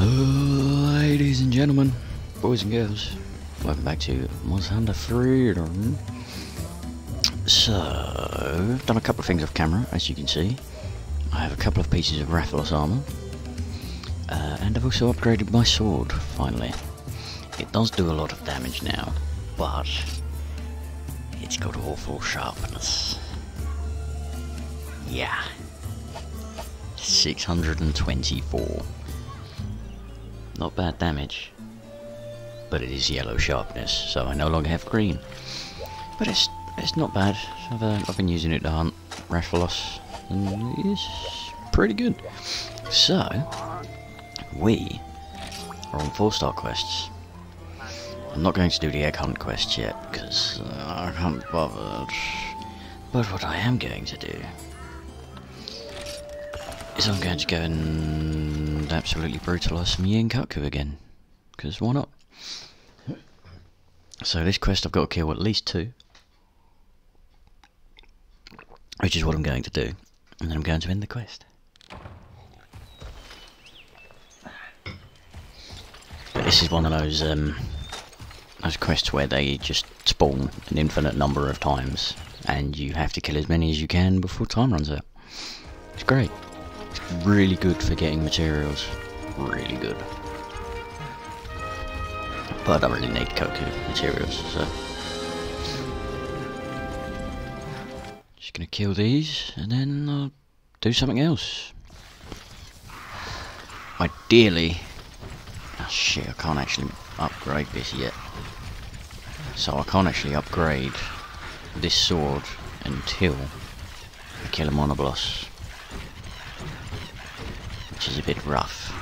Ladies and gentlemen, boys and girls, welcome back to Monster Freedom. So, I've done a couple of things off camera, as you can see. I have a couple of pieces of Rathalos armour, uh, and I've also upgraded my sword, finally. It does do a lot of damage now, but it's got awful sharpness. Yeah. 624. Not bad damage. But it is yellow sharpness, so I no longer have green. But it's it's not bad. I've, uh, I've been using it to hunt Rathalos, and it's pretty good. So, we are on four star quests. I'm not going to do the egg hunt quest yet, because uh, I can't be bothered. But what I am going to do is I'm going to go and absolutely brutalise some Yian Kut-Ku again. Because why not? So this quest I've got to kill at least two. Which is what I'm going to do. And then I'm going to end the quest. But this is one of those um, those quests where they just spawn an infinite number of times and you have to kill as many as you can before time runs out. It's great. Really good for getting materials. Really good. But I don't really need Koku materials, so. Just gonna kill these and then I'll do something else. Ideally. Oh shit, I can't actually upgrade this yet. So I can't actually upgrade this sword until I kill a Monoblos which is a bit rough.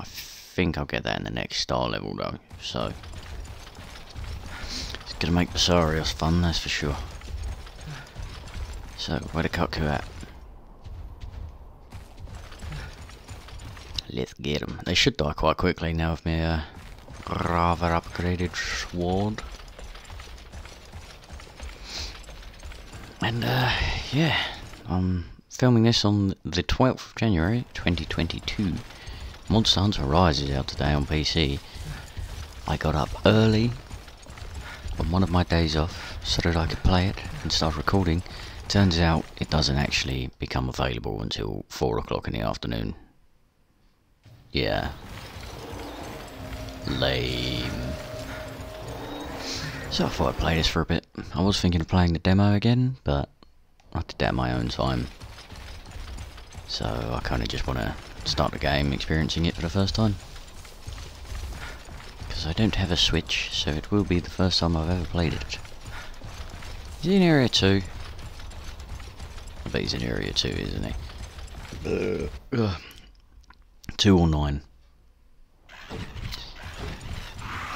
I think I'll get that in the next star level though, so it's gonna make Basarios fun, that's for sure. So, where the Koku at? Let's get them. They should die quite quickly now with my uh, rather upgraded sword. And uh, yeah, um, filming this on the 12th of January 2022. Monster Hunter Rise is out today on PC. I got up early on one of my days off so that I could play it and start recording. Turns out it doesn't actually become available until 4 o'clock in the afternoon. Yeah. Lame. So I thought I'd play this for a bit. I was thinking of playing the demo again, but I did that at my own time. So I kind of just want to start the game experiencing it for the first time. Because I don't have a Switch, so it will be the first time I've ever played it. Is he in Area 2? I bet he's in Area 2, isn't he? Uh, 2 or 9.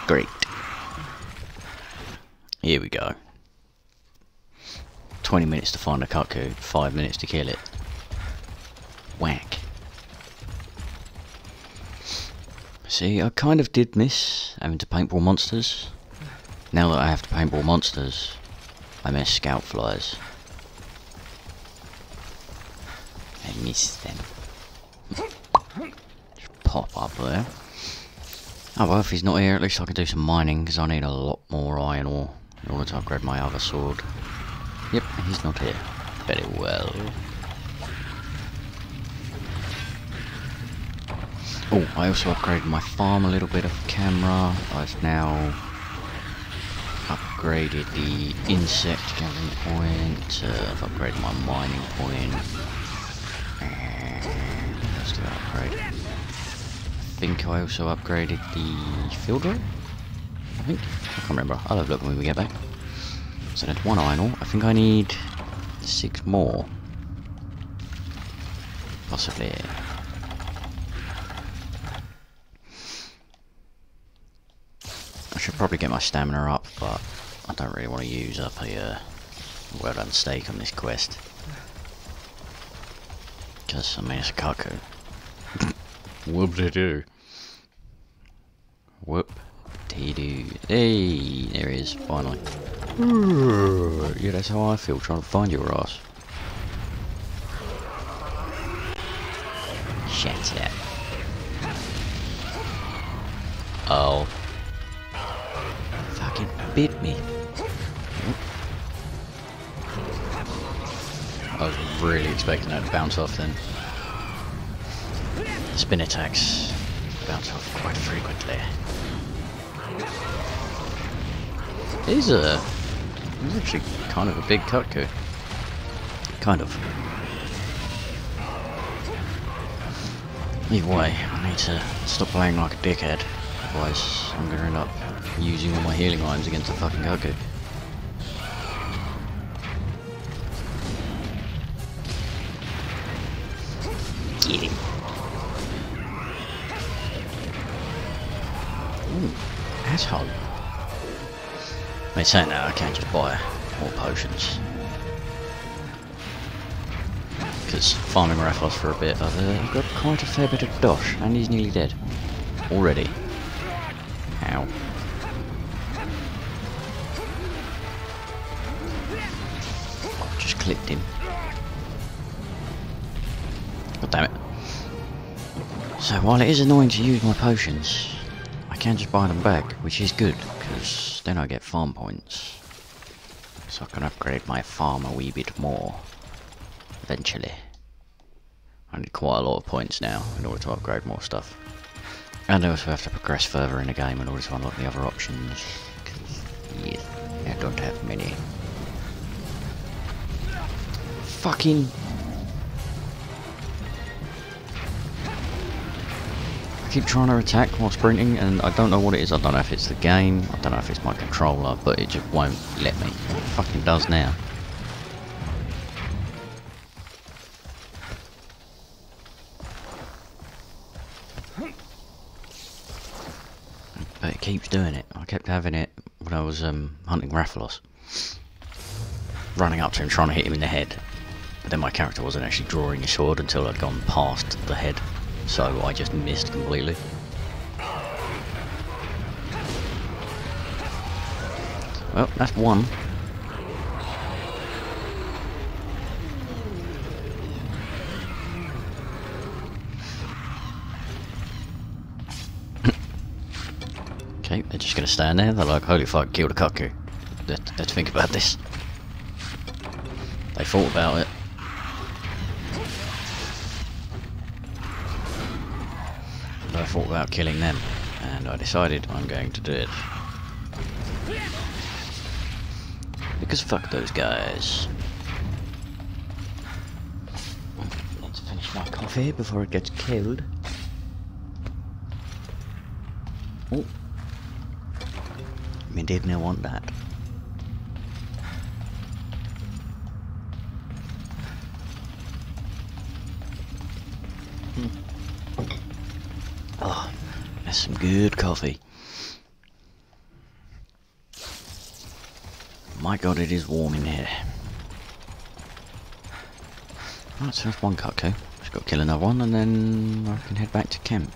Great. Here we go. 20 minutes to find a Koku, 5 minutes to kill it. Whack. See, I kind of did miss having to paintball monsters. Now that I have to paintball monsters, I miss scout flies. I miss them. Just pop up there. Oh well, if he's not here, at least I can do some mining, because I need a lot more iron ore in order to upgrade my other sword. Yep, he's not here. Very well. Oh, I also upgraded my farm a little bit of camera. I've now upgraded the insect gathering point. Uh, I've upgraded my mining point. And let's do that upgrade. I think I also upgraded the field. I think. I can't remember. I'll have a look when we get back. So that's one iron ore. I think I need six more. Possibly. Should probably get my stamina up, but I don't really want to use up a uh, well done steak on this quest. Because, I mean, it's a Koku. Whoop de do. Whoop de do. Hey, there he is, finally. Yeah, that's how I feel trying to find your ass. Shut up. Oh. Bit me. I was really expecting that to bounce off then. Spin attacks bounce off quite frequently. He's a... He's actually kind of a big Kutku. Kind of. Either way, I need to stop playing like a dickhead. Otherwise, I'm gonna end up using all my healing items against the fucking Kutku. Get him. Ooh, asshole. They say now I can't just buy more potions. Because farming Rathalos for a bit, I've uh, got quite a fair bit of dosh, and he's nearly dead. Already. While it is annoying to use my potions, I can just buy them back, which is good, because then I get farm points. So I can upgrade my farm a wee bit more. Eventually. I need quite a lot of points now in order to upgrade more stuff. And I also have to progress further in the game in order to unlock the other options. yeah, I don't have many. Fucking keep trying to attack while sprinting and I don't know what it is. I don't know if it's the game, I don't know if it's my controller, but it just won't let me. It fucking does now. But it keeps doing it. I kept having it when I was um, hunting Rathalos. Running up to him, trying to hit him in the head. But then my character wasn't actually drawing a sword until I'd gone past the head so I just missed completely. Well, that's one. okay, they're just gonna stand there. They're like, holy fuck, killed a Kutku. Let's, let's think about this. They thought about it. I thought about killing them, and I decided I'm going to do it. Because fuck those guys. Let's finish my coffee before it gets killed. Oh. Me didn't want that. That's some good coffee. My god, it is warm in here. Right, so that's one Kutku. Just got to kill another one and then I can head back to camp.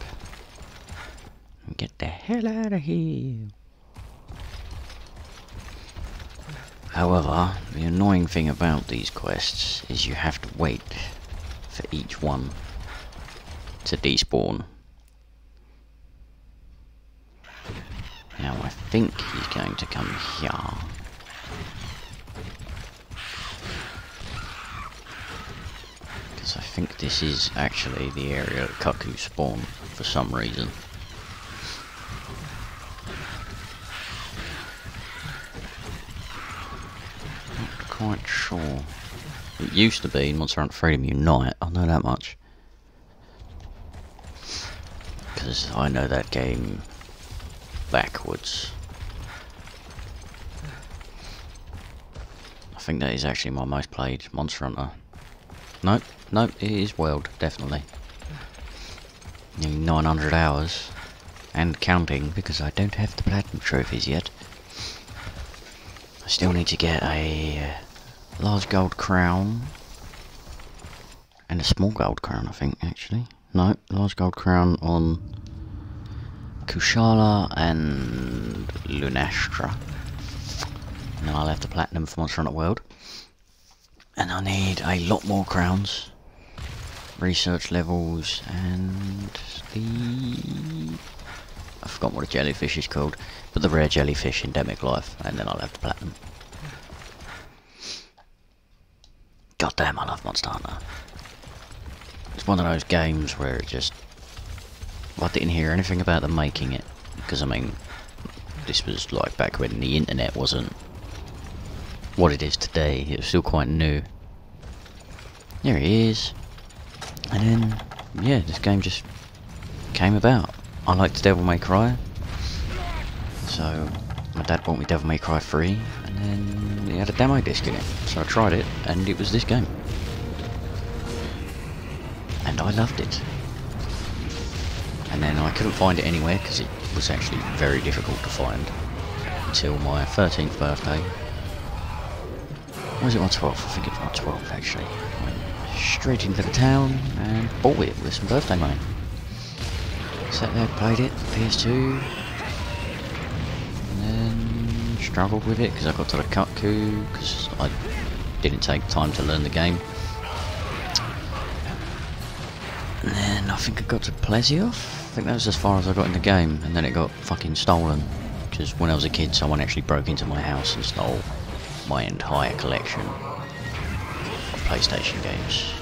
And get the hell out of here. However, the annoying thing about these quests is you have to wait for each one to despawn. Now I think he's going to come here. Because I think this is actually the area that Kutku spawn for some reason. Not quite sure. It used to be in Monster Hunter Freedom Unite, I know that much. Because I know that game backwards. I think that is actually my most played Monster Hunter. Nope, nope, it is World, definitely. Nearly 900 hours. And counting, because I don't have the Platinum Trophies yet. I still need to get a uh, large gold crown. And a small gold crown, I think, actually. No, large gold crown on Kushala and Lunastra. And then I'll have the platinum for Monster Hunter World. And I need a lot more crowns, research levels, and the forgotten what a jellyfish is called, but the rare jellyfish endemic life, and then I'll have the platinum. God damn, I love Monster Hunter. It's one of those games where it just... I didn't hear anything about them making it, because I mean, this was like back when the internet wasn't what it is today, it was still quite new. There he is. And then, yeah, this game just came about. I liked Devil May Cry. So, my dad bought me Devil May Cry 3, and then he had a demo disc in it. So I tried it, and it was this game. And I loved it. And then I couldn't find it anywhere, because it was actually very difficult to find. Until my 13th birthday. Was it my 12th? I think it was my 12th actually. Went straight into the town and bought it with some birthday money. Sat there, played it, PS2, and then struggled with it because I got to the Kutku because I didn't take time to learn the game. And then I think I got to Plesioth. I think that was as far as I got in the game, and then it got fucking stolen. Because when I was a kid, someone actually broke into my house and stole my entire collection of PlayStation games.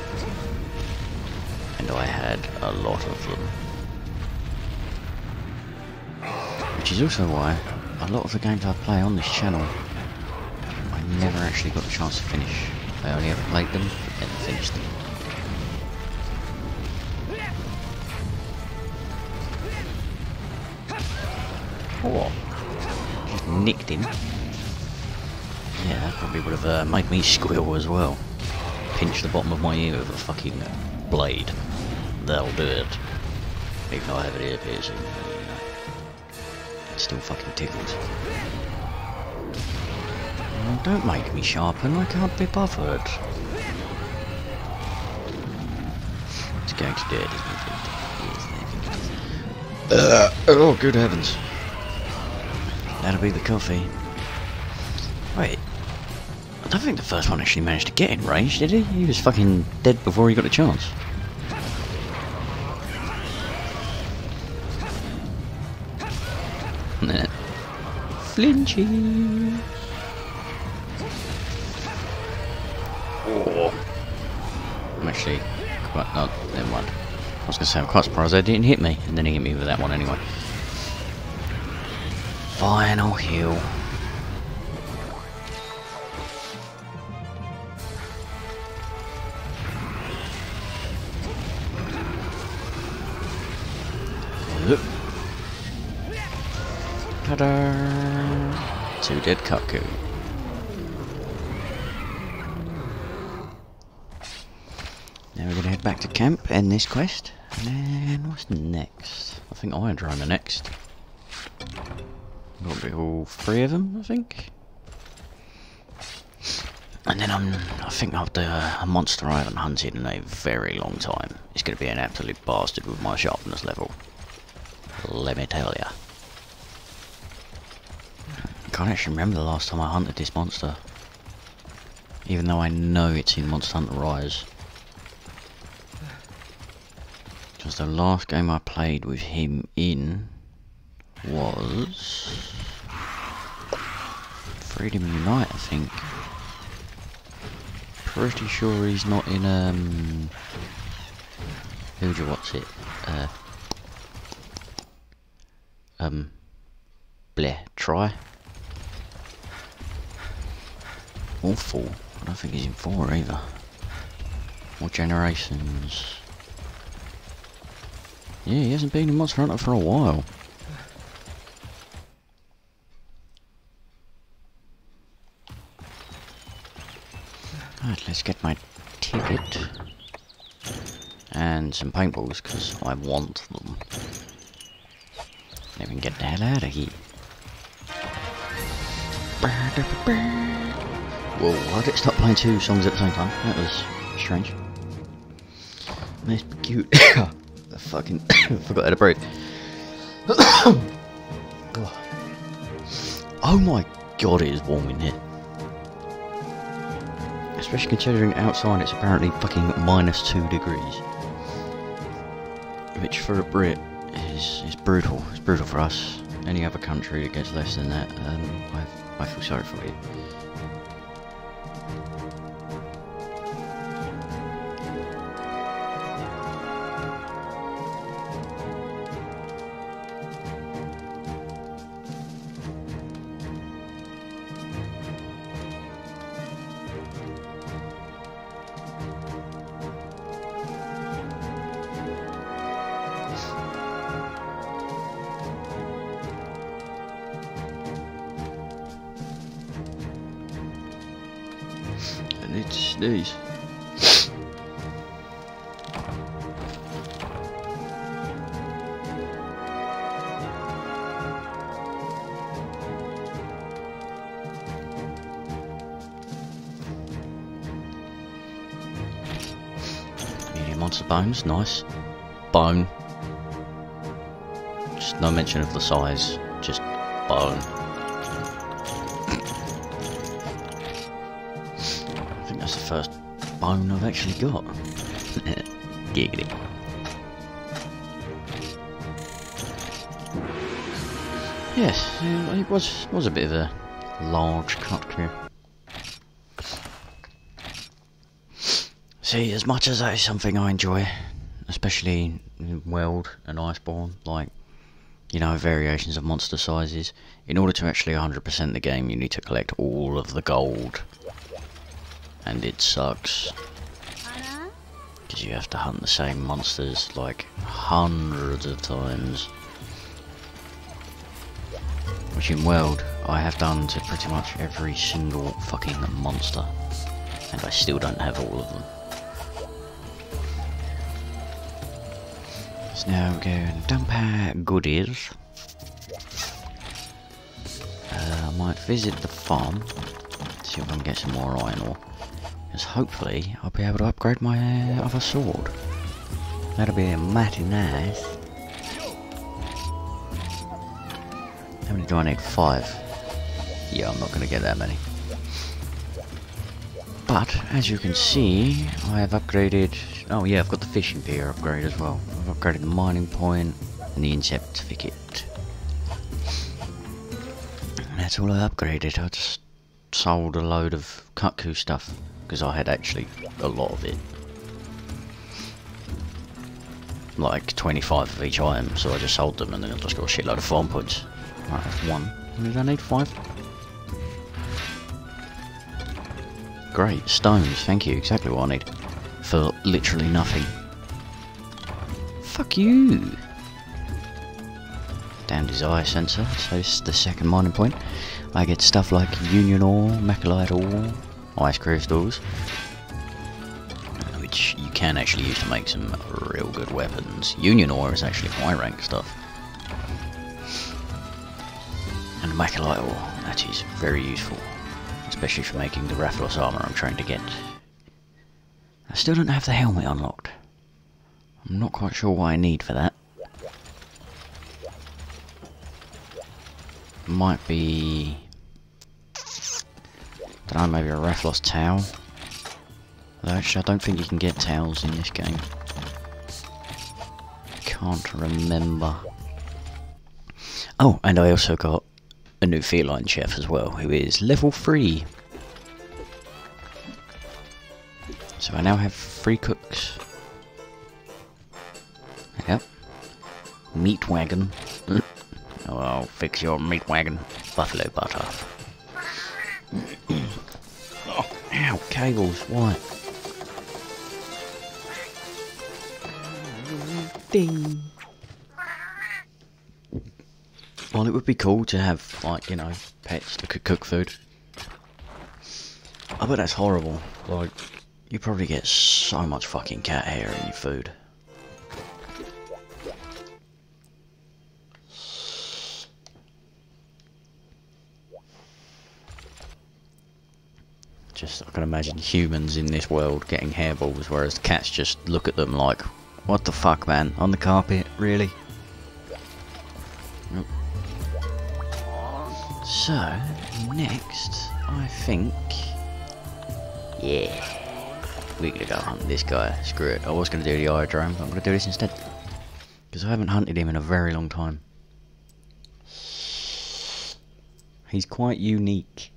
And I had a lot of them. Which is also why a lot of the games I play on this channel, I never actually got the chance to finish. I only ever played them and finished them. Him. Yeah, that probably would have uh, made me squeal as well. Pinch the bottom of my ear with a fucking blade. That'll do it. Even though I have an ear piercing, you know, it still fucking tickles. Oh, don't make me sharpen, I can't be bothered. It's going to isn't it? Uh, oh, good heavens. That'll be the coffee. Wait. I don't think the first one actually managed to get in range, did he? He was fucking dead before he got a chance. Flinchy. Oh. I'm actually quite not. Never mind. I was gonna say I'm quite surprised they didn't hit me, and then he hit me with that one anyway. Final heal. Ta-da! Two dead Kutku. Now we're gonna head back to camp, end this quest, and then what's next? I think Iodrome next. Got to be all three of them, I think. And then I'm, I think I'll do a, a monster I haven't hunted in a very long time. It's going to be an absolute bastard with my sharpness level. Let me tell ya. I can't actually remember the last time I hunted this monster. Even though I know it's in Monster Hunter Rise. Just the last game I played with him in was Freedom Unite, I think. Pretty sure he's not in um. Who'd you watch it? Uh. Um. Bleh. Tri. Or four. I don't think he's in four either. Or Generations. Yeah, he hasn't been in Monster Hunter for a while. Right, let's get my ticket. And some paintballs, because I want them. Then we can get the hell out of here. Whoa, why did it stop playing two songs at the same time? That was strange. Nice, cute. the fucking... forgot how to breathe. oh my god, it is warm in here. Especially considering outside it's apparently fucking minus two degrees. Which for a Brit is, is brutal. It's brutal for us. Any other country that gets less than that, um, I, I feel sorry for you. These. Medium monster bones, nice. Bone. Just no mention of the size, just bone. Bone I've actually got. Giggity. Yes, uh, it was was a bit of a large cut here. See, as much as that is something I enjoy, especially in World and Iceborne, like, you know, variations of monster sizes, in order to actually 100% the game, you need to collect all of the gold. And it sucks. Because you have to hunt the same monsters, like, hundreds of times. Which in World, I have done to pretty much every single fucking monster. And I still don't have all of them. So now we go and dump our goodies. Uh, I might visit the farm, see if I can get some more iron ore. Hopefully I'll be able to upgrade my uh, other sword. That'll be mighty nice. How many do I need? Five. Yeah, I'm not going to get that many. But, as you can see, I have upgraded... Oh yeah, I've got the fishing pier upgrade as well. I've upgraded the mining point and the incept certificate. And that's all I upgraded. I just sold a load of Kutku stuff because I had actually a lot of it. Like 25 of each item, so I just sold them and then I just got a shitload of farm points. Right, that's one. Did I need? Five? Great, stones, thank you, exactly what I need. For literally nothing. Fuck you! Down desire sensor, so it's the second mining point. I get stuff like union ore, machalite ore, ice crystals, which you can actually use to make some real good weapons. Union ore is actually high rank stuff. And machalite ore, that is very useful especially for making the Rathalos armor I'm trying to get. I still don't have the helmet unlocked. I'm not quite sure what I need for that. Might be... don't know, maybe a Rathalos towel. Actually I don't think you can get towels in this game. Can't remember. Oh, and I also got a new feline chef as well, who is level 3. So I now have three cooks. Yep. Meat wagon. oh, I'll fix your meat wagon. Buffalo butter. Oh, ow, cables, why? Ding. Well, it would be cool to have, like, you know, pets that could cook food. Oh, I bet that's horrible. Like, you probably get so much fucking cat hair in your food. Just, I can imagine humans in this world getting hairballs, whereas cats just look at them like, what the fuck, man? On the carpet? Really? So, next, I think... Yeah. We're gonna go hunt this guy. Screw it. I was gonna do the Iodrome, but I'm gonna do this instead. Because I haven't hunted him in a very long time. He's quite unique.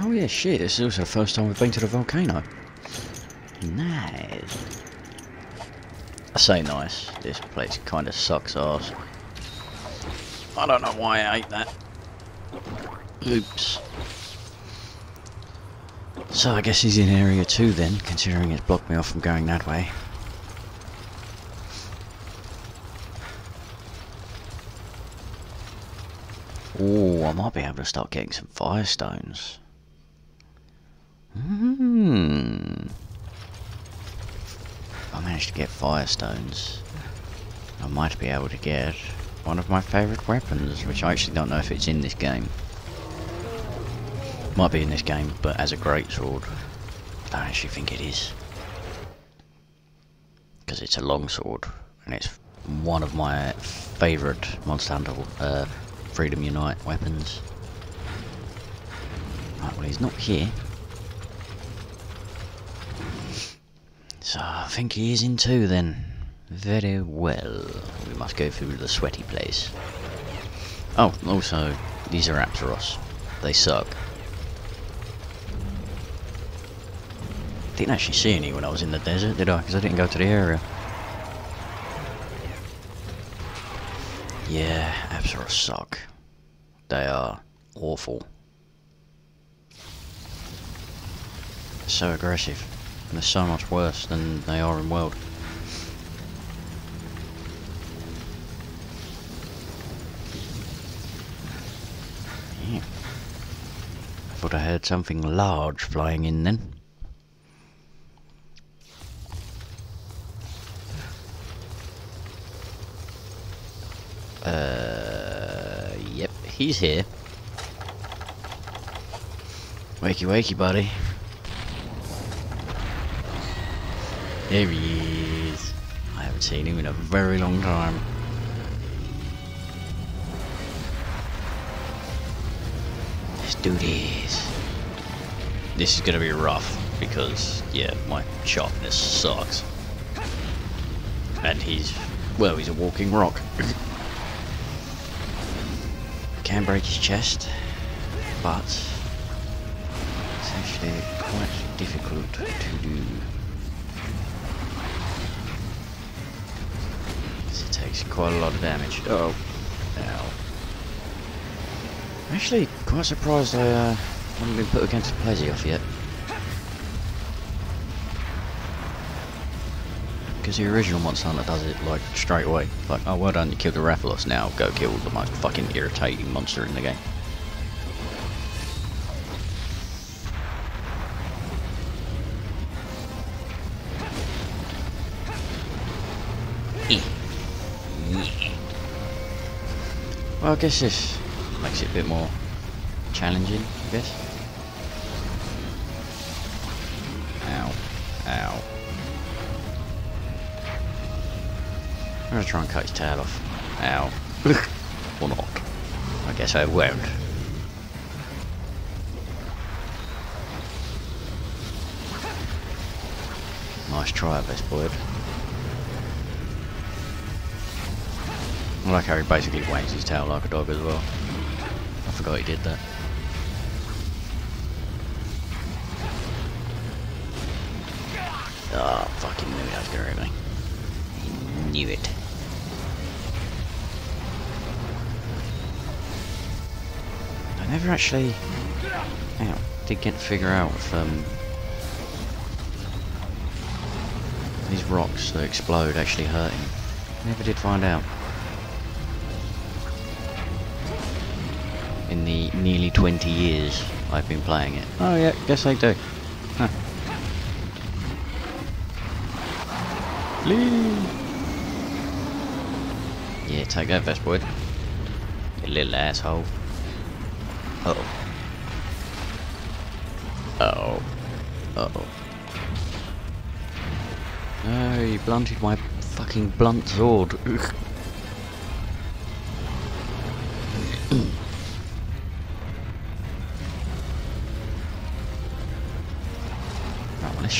Oh yeah, shit, this is also the first time we've been to the volcano. Nice. I say nice, this place kinda sucks ass. I don't know why I ate that. Oops. So I guess he's in area 2 then, considering it's blocked me off from going that way. Oh, I might be able to start getting some firestones. Hmm. If I manage to get firestones, I might be able to get one of my favourite weapons, which I actually don't know if it's in this game. Might be in this game, but as a greatsword. I don't actually think it is. Because it's a longsword, and it's one of my favourite Monster Hunter uh, Freedom Unite weapons. Right, well he's not here. So I think he is in two then. Very well. We must go through the sweaty place. Oh, also, these are Apceros. They suck. Didn't actually see any when I was in the desert, did I? Because I didn't go to the area. Yeah, Apceros suck. They are awful. So aggressive. And they're so much worse than they are in World. Yeah. I thought I heard something large flying in then. Uh, yep, he's here. Wakey wakey, buddy. There he is. I haven't seen him in a very long time. Let's do this. This is gonna be rough because, yeah, my sharpness sucks. And he's, well, he's a walking rock. Can break his chest, but it's actually quite difficult to do. Takes quite a lot of damage. Uh oh. Ow. Actually, quite surprised I uh, haven't been put against Plesioth yet. Because the original Monster Hunter does it, like, straight away. Like, oh, well done, you killed the Rathalos, now go kill the most fucking irritating monster in the game. Well, I guess this makes it a bit more challenging, I guess. Ow. Ow. I'm gonna try and cut his tail off. Ow. or not. I guess I won't. Nice try, best boy. I like how he basically wags his tail like a dog as well. I forgot he did that. Oh, fucking knew that was gonna hurt me. He knew it. I never actually... Hang on, did get to figure out if, um... These rocks that explode actually hurt him. Never did find out. The nearly 20 years I've been playing it. Oh yeah, guess I do. Huh. Yeah, take that, Vespoid. You little asshole. Uh oh. Uh oh. Uh oh. No, you blunted my fucking blunt sword.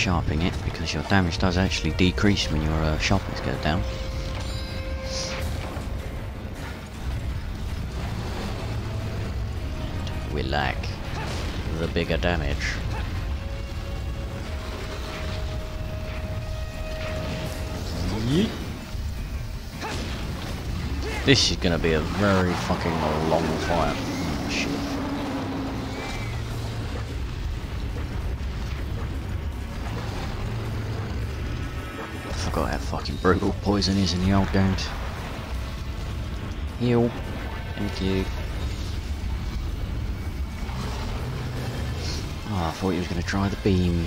Less sharpening it because your damage does actually decrease when your uh, sharpness goes down. We lack the bigger damage. Yeet. This is gonna be a very fucking long fight. Oh, fucking brutal poison is in the old games. Heal. Thank you. Oh, I thought he was gonna try the beam.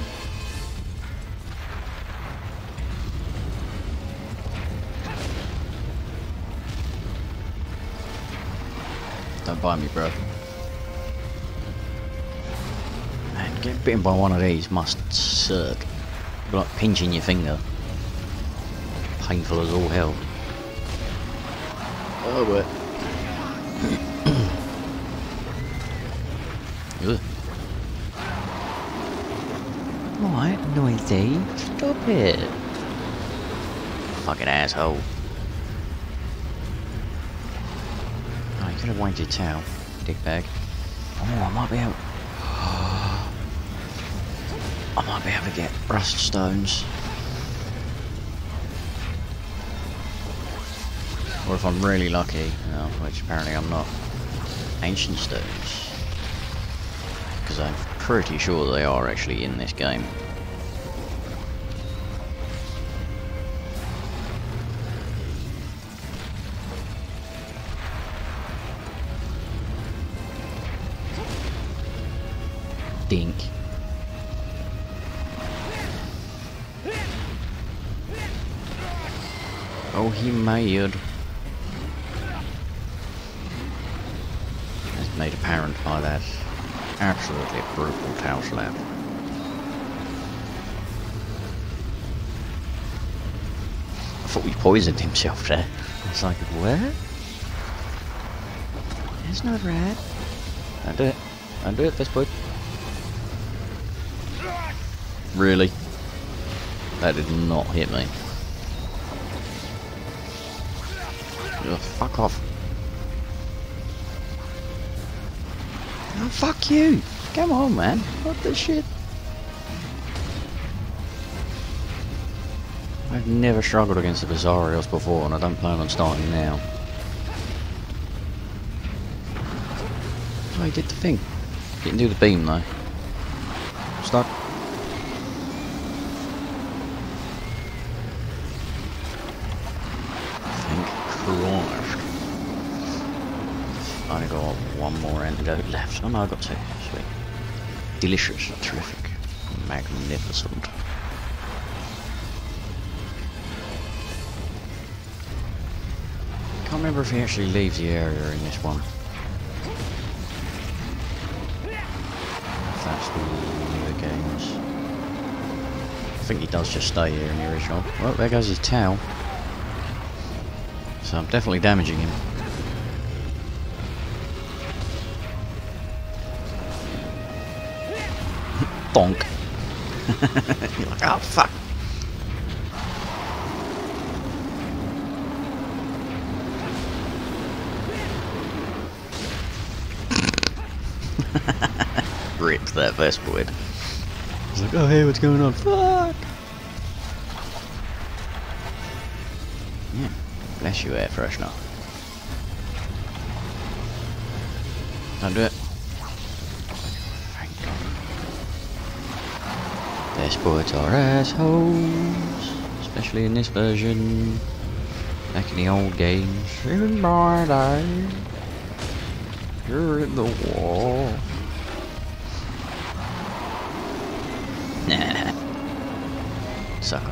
Don't bite me, bro. Man, getting bitten by one of these must suck. Like pinching your finger. Painful as all hell. Oh, but. Ugh. What? Noisy? Stop it. Fucking asshole. Oh, you could have waved your tail, dickbag. Oh, I might be able... I might be able to get rust stones. Or if I'm really lucky, you know, which apparently I'm not, ancient stones. Because I'm pretty sure they are actually in this game. Dink. Oh, he made. As made apparent by that absolutely brutal tail slap. I thought he poisoned himself there. It's like, what? It's not right. Don't do it. Don't do it, fist boy. Really? That did not hit me. Ugh, fuck off. Oh, fuck you! Come on, man. What the shit? I've never struggled against the Basarios before, and I don't plan on starting now. Oh, he did the thing. Didn't do the beam, though. Stuck. Thank Christ. Only got one more antidote left. Oh no, I got two. Sweet. Delicious, terrific, magnificent. Remember if he actually leaves the area in this one. If that's the games. I think he does just stay here in the original. Well, there goes his towel. So I'm definitely damaging him. Bonk. You're like, oh fuck. That Vespoid. He's like, oh hey, what's going on? Fuck! Yeah, bless you, air freshener. Don't do it. Thank God. Vespoids are assholes, especially in this version. Back in the old games. In my day, you're in the wall.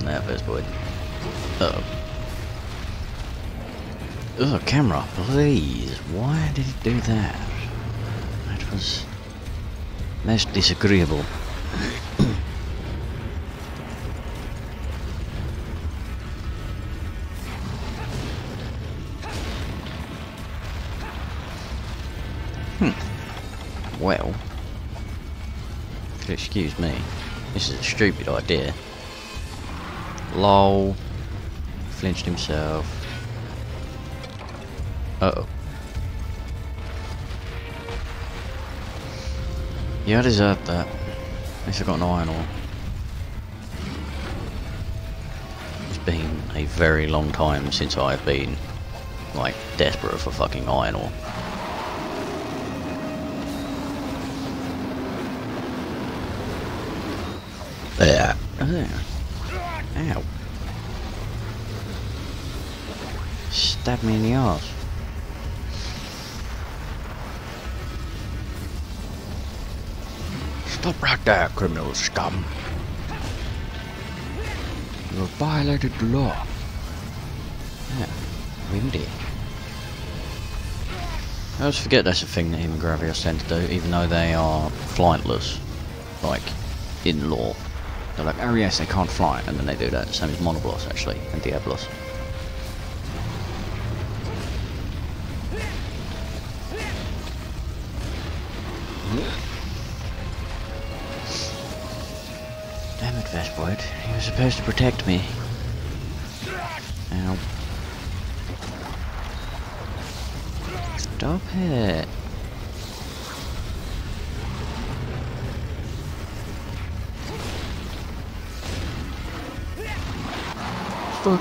That, Vespoid. Uh oh. Camera, please. Why did it do that? That was most disagreeable. hmm. Well, excuse me. This is a stupid idea. Lol. Flinched himself. Uh oh. Yeah, I deserved that. At least I got an iron ore. It's been a very long time since I've been, like, desperate for fucking iron ore. There. Ow. Stab me in the arse. Stop right there, criminal scum. You have violated the law. Yeah, windy. I always forget that's a thing that Gravios tend to do, even though they are flightless. Like, in law. They're like, oh yes, they can't fly, and then they do that. Same as Monoblos, actually, and Diablos. Damn it, Vespoid. He was supposed to protect me. Ow. Stop it. I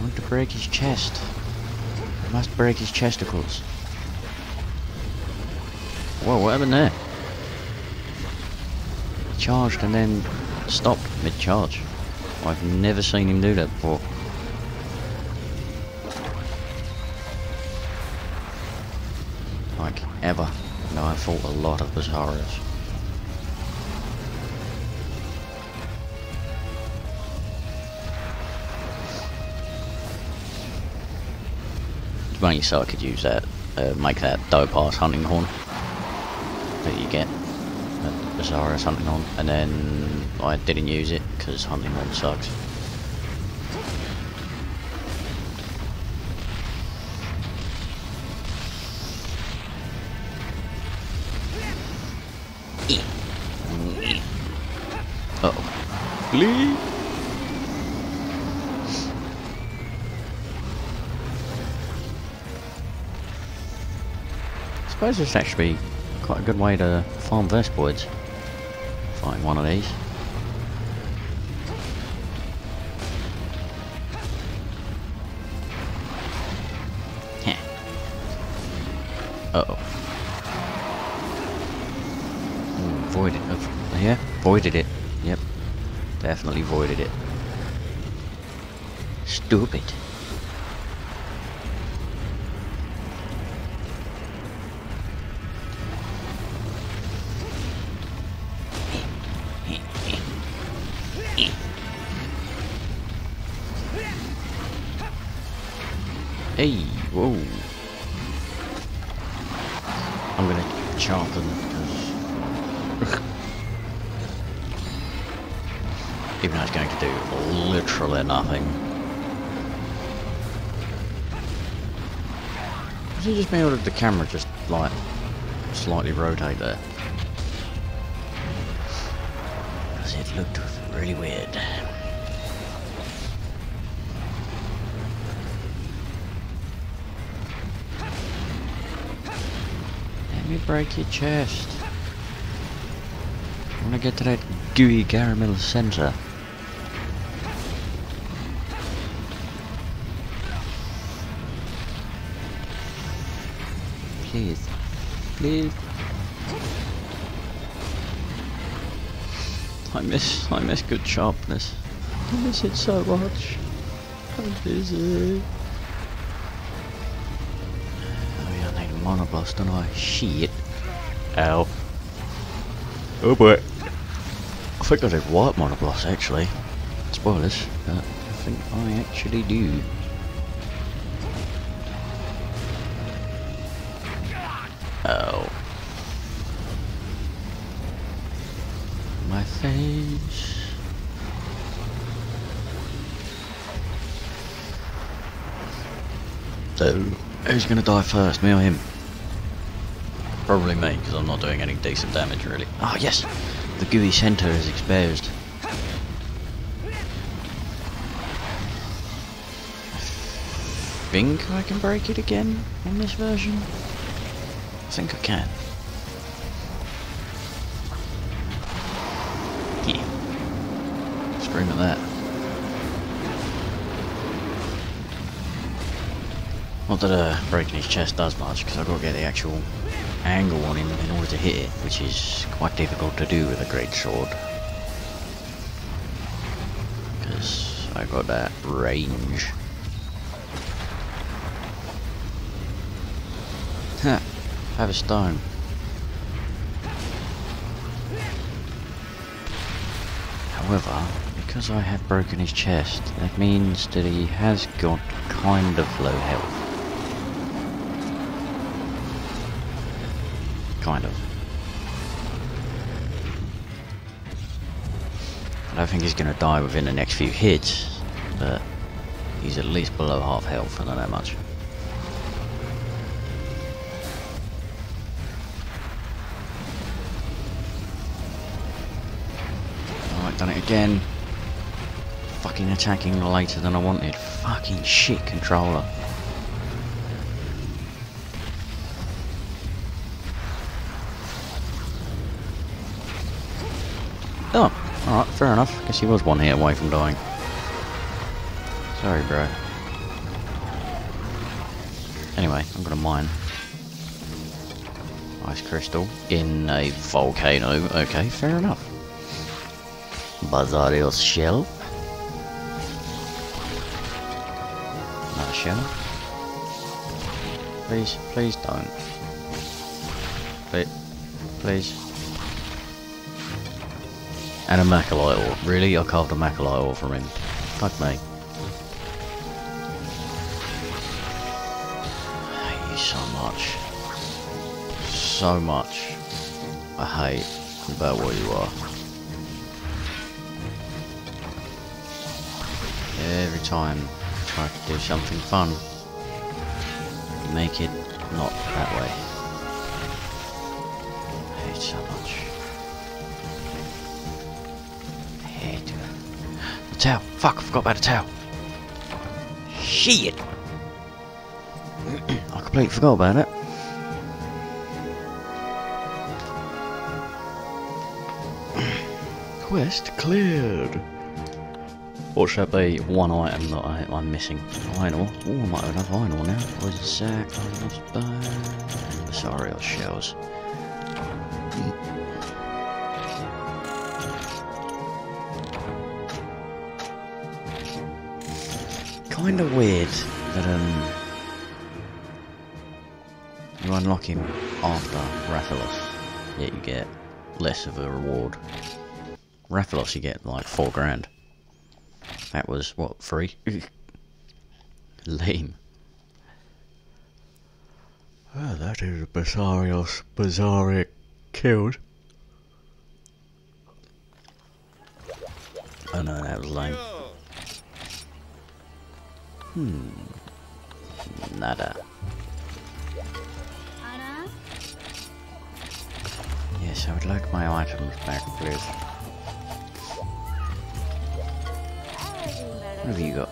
want to break his chest. I must break his chesticles. Whoa, what happened there? He charged and then stopped mid-charge. I've never seen him do that before. Like, ever. No, I fought a lot of Basarios. Funny, so I could use that, uh, make that dope ass hunting horn that you get at Basarios hunting horn, and then I didn't use it because hunting horn sucks. Uh oh. Please. Suppose it's actually quite a good way to farm Vespoids. Find one of these. Uh oh. Voided. Uh, yeah, voided it. Yep. Definitely voided it. Stupid. Been able to the camera just like slightly rotate there? Because it looked really weird. Let me break your chest. I want to get to that gooey caramel center. Miss I miss good sharpness. I miss it so much. I miss it. Oh yeah, I need a Monoblos, don't I? Shit. Ow. Oh boy. I think I did white Monoblos actually. Spoilers, but I think I actually do. So, who's gonna die first, me or him? Probably me, because I'm not doing any decent damage really. Oh yes! The gooey centre is exposed. I think I can break it again in this version. I think I can. Yeah. Scream at that. Not that uh, breaking his chest does much, because I've got to get the actual angle on him in order to hit it, which is quite difficult to do with a great sword. Because I got that range. Huh, have a stone. However, because I have broken his chest, that means that he has got kind of low health. Kind of. I don't think he's going to die within the next few hits, but he's at least below half health, I don't know much. Alright, done it again. Fucking attacking later than I wanted. Fucking shit controller. Fair enough. Guess he was one hit away from dying. Sorry, bro. Anyway, I'm gonna mine. Ice crystal in a volcano. Okay, fair enough. Basarios shell. Another shell. Please, please don't. Please, please. And a machalite ore. Really? I carved a machalite ore from him. Fuck me. I hate you so much. So much. I hate about what you are. Every time I try to do something fun, make it not that way. Fuck, I forgot about the towel! Shit! I completely forgot about it. Quest cleared! What should be one item that I, I'm missing? Vinyl. Oh, I might have enough vinyl now. Poison sack, stone, and Basarios shells. Kind of weird that um you unlock him after Rathalos, yet you get less of a reward. Rathalos you get like four grand. That was, what, free? Lame. Oh, that is Basarios Bizarric killed. Oh no, that was lame. Hmm. Nada. Yes, I would like my items back, please. What have you got?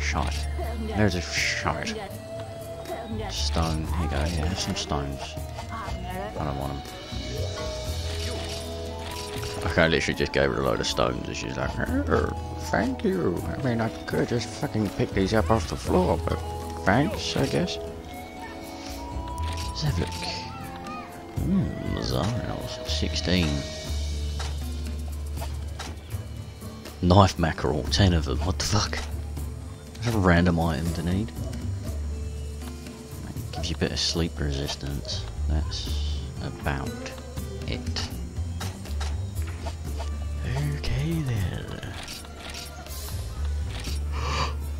Shot. There's a shot. Stone. Here you go. Yeah, have some stones. I don't want them. I literally just gave her a load of stones and she's like, oh, thank you. I mean, I could just fucking pick these up off the floor, but thanks, I guess. Let's have a look. Hmm, Mazarios. 16. Knife mackerel, 10 of them, what the fuck? That's a random item to need. Gives you a bit of sleep resistance. That's about it. Okay then.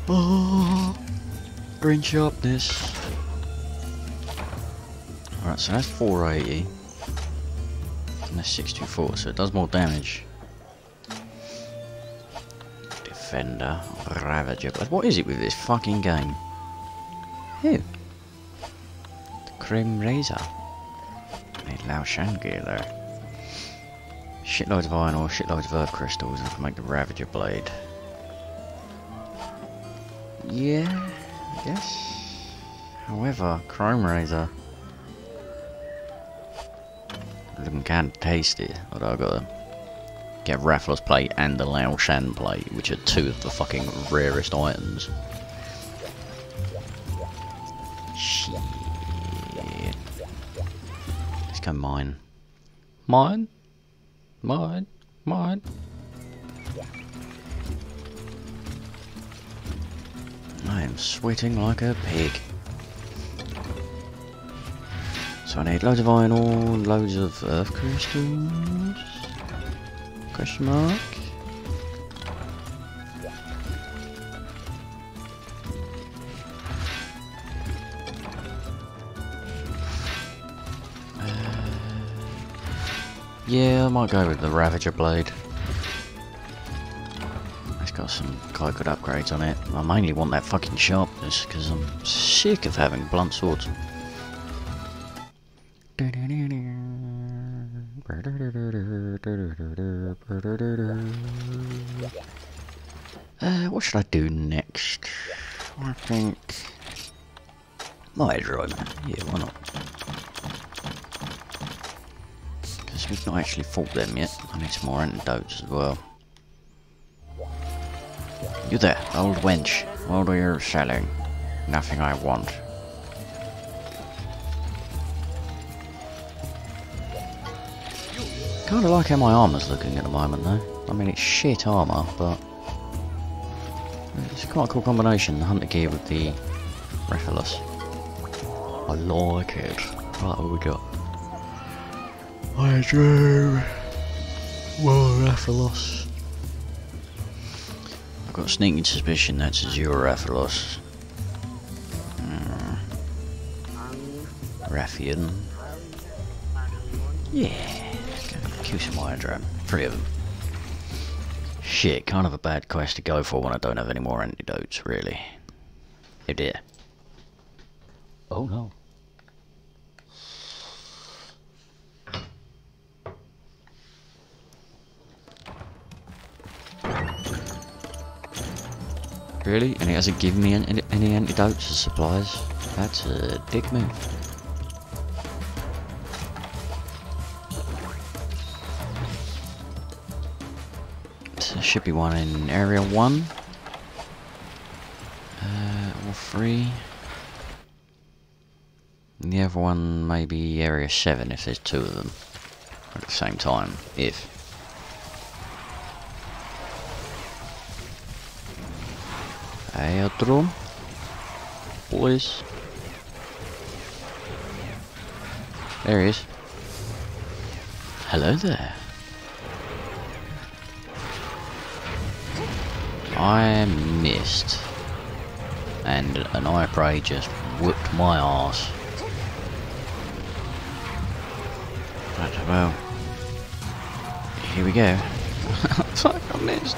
Oh, green sharpness. Alright, so that's 480. And that's 624, so it does more damage. Defender, Ravager. But what is it with this fucking game? Who? The Chrome Razor. Made Lao Shangela. Shitloads of iron ore, shitloads of earth crystals, I can make the Ravager blade. Yeah, I guess. However, Chrome Razor. Looking kind of tasty, although I've got to get Rathalos plate and the Lao Shan plate, which are two of the fucking rarest items. Shit. Let's go mine. Mine? Mine? Mine? I am sweating like a pig. So I need loads of iron ore, loads of earth crystals. Question mark. Yeah, I might go with the Ravager blade. It's got some quite good upgrades on it. I mainly want that fucking sharpness because I'm sick of having blunt swords. Uh, what should I do next? I think... Hydro. Yeah, why not? Because we've not actually fought them yet. I need some more antidotes as well. You there, old wench. What are you selling? Nothing I want. Kinda like how my armour's looking at the moment though. I mean it's shit armour, but it's quite a cool combination, the hunter gear with the Rathalos. I like it. Right, what we got? Hydro. Whoa, Rathalos. I've got a sneaking suspicion that's Azure Rathalos. Mm. Rathian. Yeah. Kill some Hydro. Three of them. Shit, kind of a bad quest to go for when I don't have any more antidotes, really. Oh dear. Oh no. Really? And it hasn't given me any, any antidotes or supplies? That's a dick move. So there should be one in area 1. Uh, or 3. And the other one maybe area 7 if there's two of them at the same time. If. Iodrome. Boys. There he is. Hello there. I missed. And an Ioprey just whooped my ass. Right, well. Here we go. Fuck, I missed.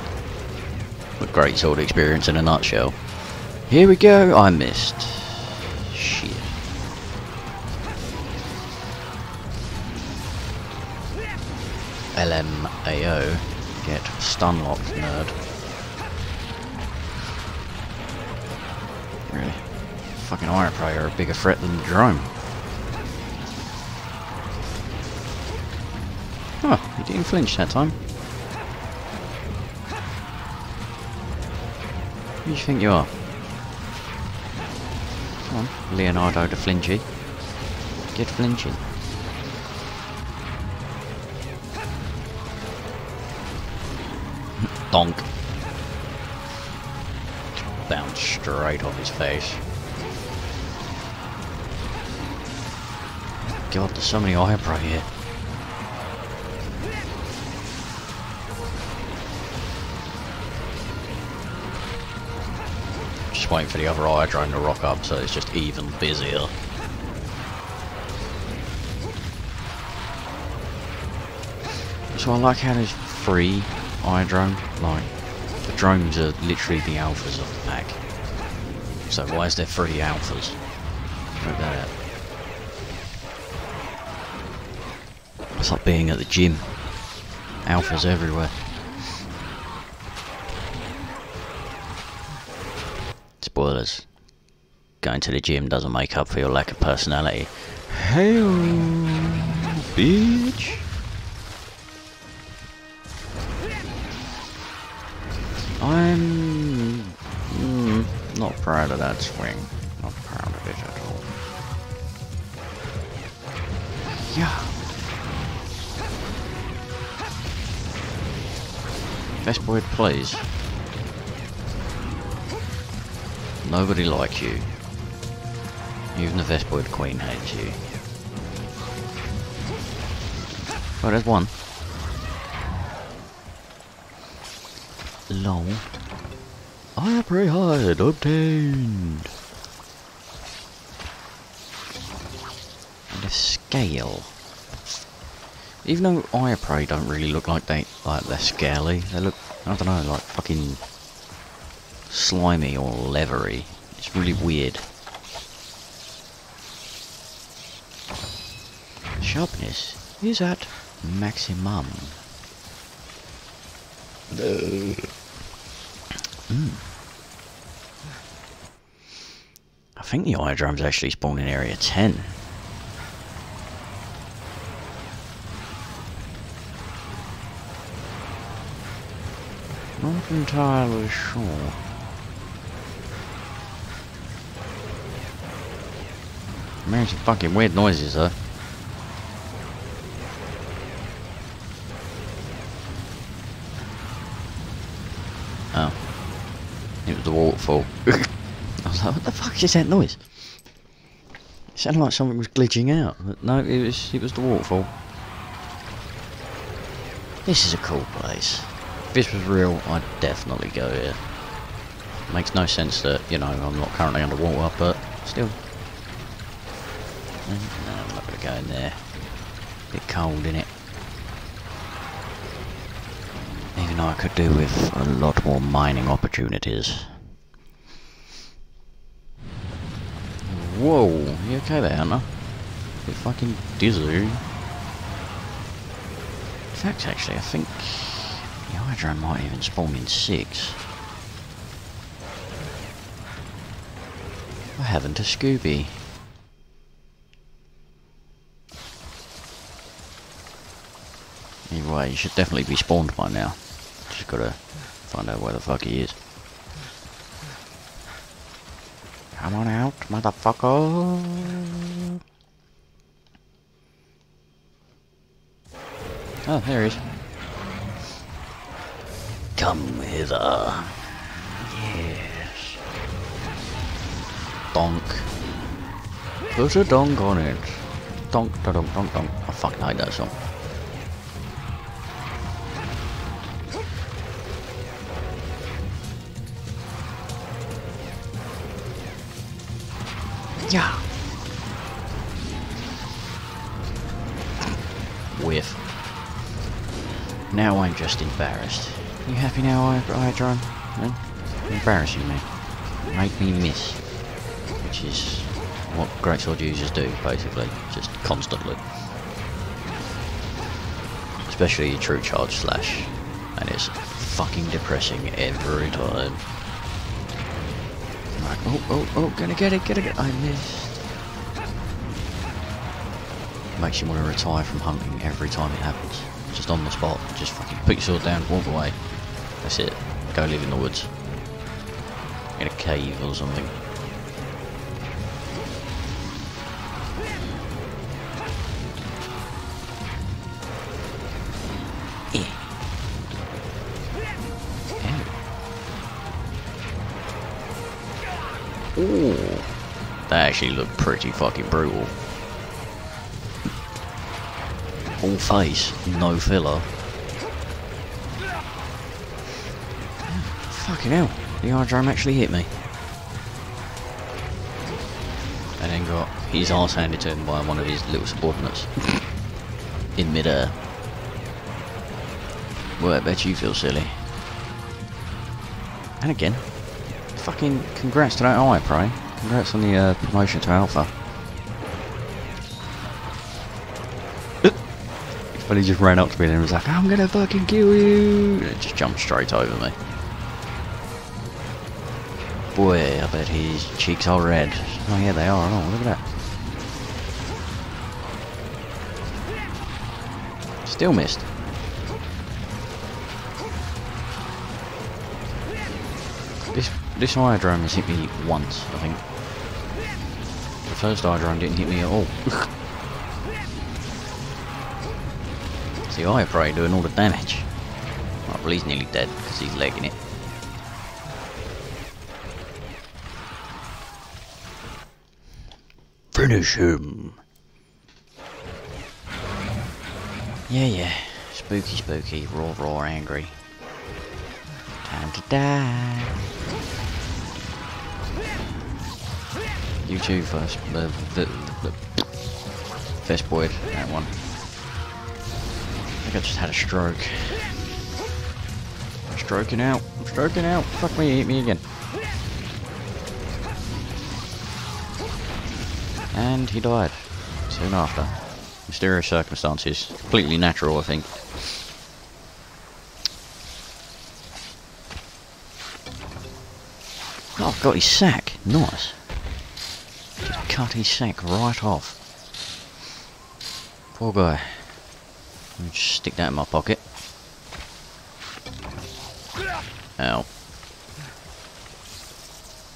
A great sword experience in a nutshell. Here we go, I missed. Shit. LMAO. Get stunlocked, nerd. Really? Fucking Ioprey are a bigger threat than the drone. Oh, he didn't flinch that time. Who do you think you are? Come on, Leonardo da Flinchy. Get flinchy. Donk. Bounce straight off his face. God, there's so many Ioprey here. just waiting for the other Iodrome to rock up so it's just even busier. So I like how there's free Iodrome, like the drones are literally the alphas of the pack. So why is there three alphas? Look at that. It's like being at the gym. Alphas everywhere. Going to the gym doesn't make up for your lack of personality. Hey, bitch. I'm mm, not proud of that swing. Not proud of it at all. Yeah. Best boy, please. Nobody likes you. Even the Vespoid Queen hates you. Oh, there's one. Lol. I hard obtained. And a scale. Even though Ioprey don't really look like they like they're scaly, they look I don't know, like fucking slimy or leathery. It's really weird. Sharpness is at maximum. Mm. I think the Iodrome's actually spawned in area 10. Not entirely sure. Man, some fucking weird noises though. Oh. It I was like, what the fuck is that noise? It sounded like something was glitching out. But no, it was it was the waterfall. This is a cool place. If this was real, I'd definitely go here. Makes no sense that, you know, I'm not currently underwater, but still. Mm, no, I'm not gonna go in there. Bit cold in it. Even though I could do with a lot more mining opportunities. Whoa, you okay there, Anna? Bit fucking dizzy. In fact, actually, I think the Iodrome might even spawn in six. I haven't a Scooby. Anyway, way, he should definitely be spawned by now. Just gotta find out where the fuck he is. Come on out, motherfucker! Oh, there he is. Come hither. Yes. Donk. Put a donk on it. Donk, da donk, donk, oh, donk. I fucking hate that song. Yeah. Whiff. Now I'm just embarrassed. You happy now, Iodrome? No? Embarrassing me. Make me miss. Which is what greatsword users do, basically. Just constantly. Especially true charge slash. And it's fucking depressing every time. Oh, oh, oh, gonna get it, gonna get it. I missed. Makes you want to retire from hunting every time it happens. Just on the spot. Just fucking put your sword down, walk away. That's it. Go live in the woods. In a cave or something. Actually looked pretty fucking brutal. All face, no filler. Fucking hell, the Iodrome actually hit me. And then got his ass handed to him by one of his little subordinates. In midair. Well, I bet you feel silly. And again, fucking congrats to that Ioprey. Congrats on the uh, promotion to Alpha. But he just ran up to me and was like, I'm gonna fucking kill you! And just jumped straight over me. Boy, I bet his cheeks are red. Oh yeah, they are. Oh, look at that. Still missed. This this has hit me once, I think. The first Iodrome didn't hit me at all. See, Ioprey doing all the damage. Oh, well, he's nearly dead because he's legging it. Finish him! Yeah, yeah. Spooky, spooky, raw, raw, angry. Time to die. You two first. The, the, the, the first boy, that one. I think I just had a stroke. I'm stroking out. I'm stroking out. Fuck me, hit me again. And he died soon after. Mysterious circumstances. Completely natural, I think. Oh, I've got his sack. Nice. Cut his sack right off. Poor guy. Stick that in my pocket. Ow.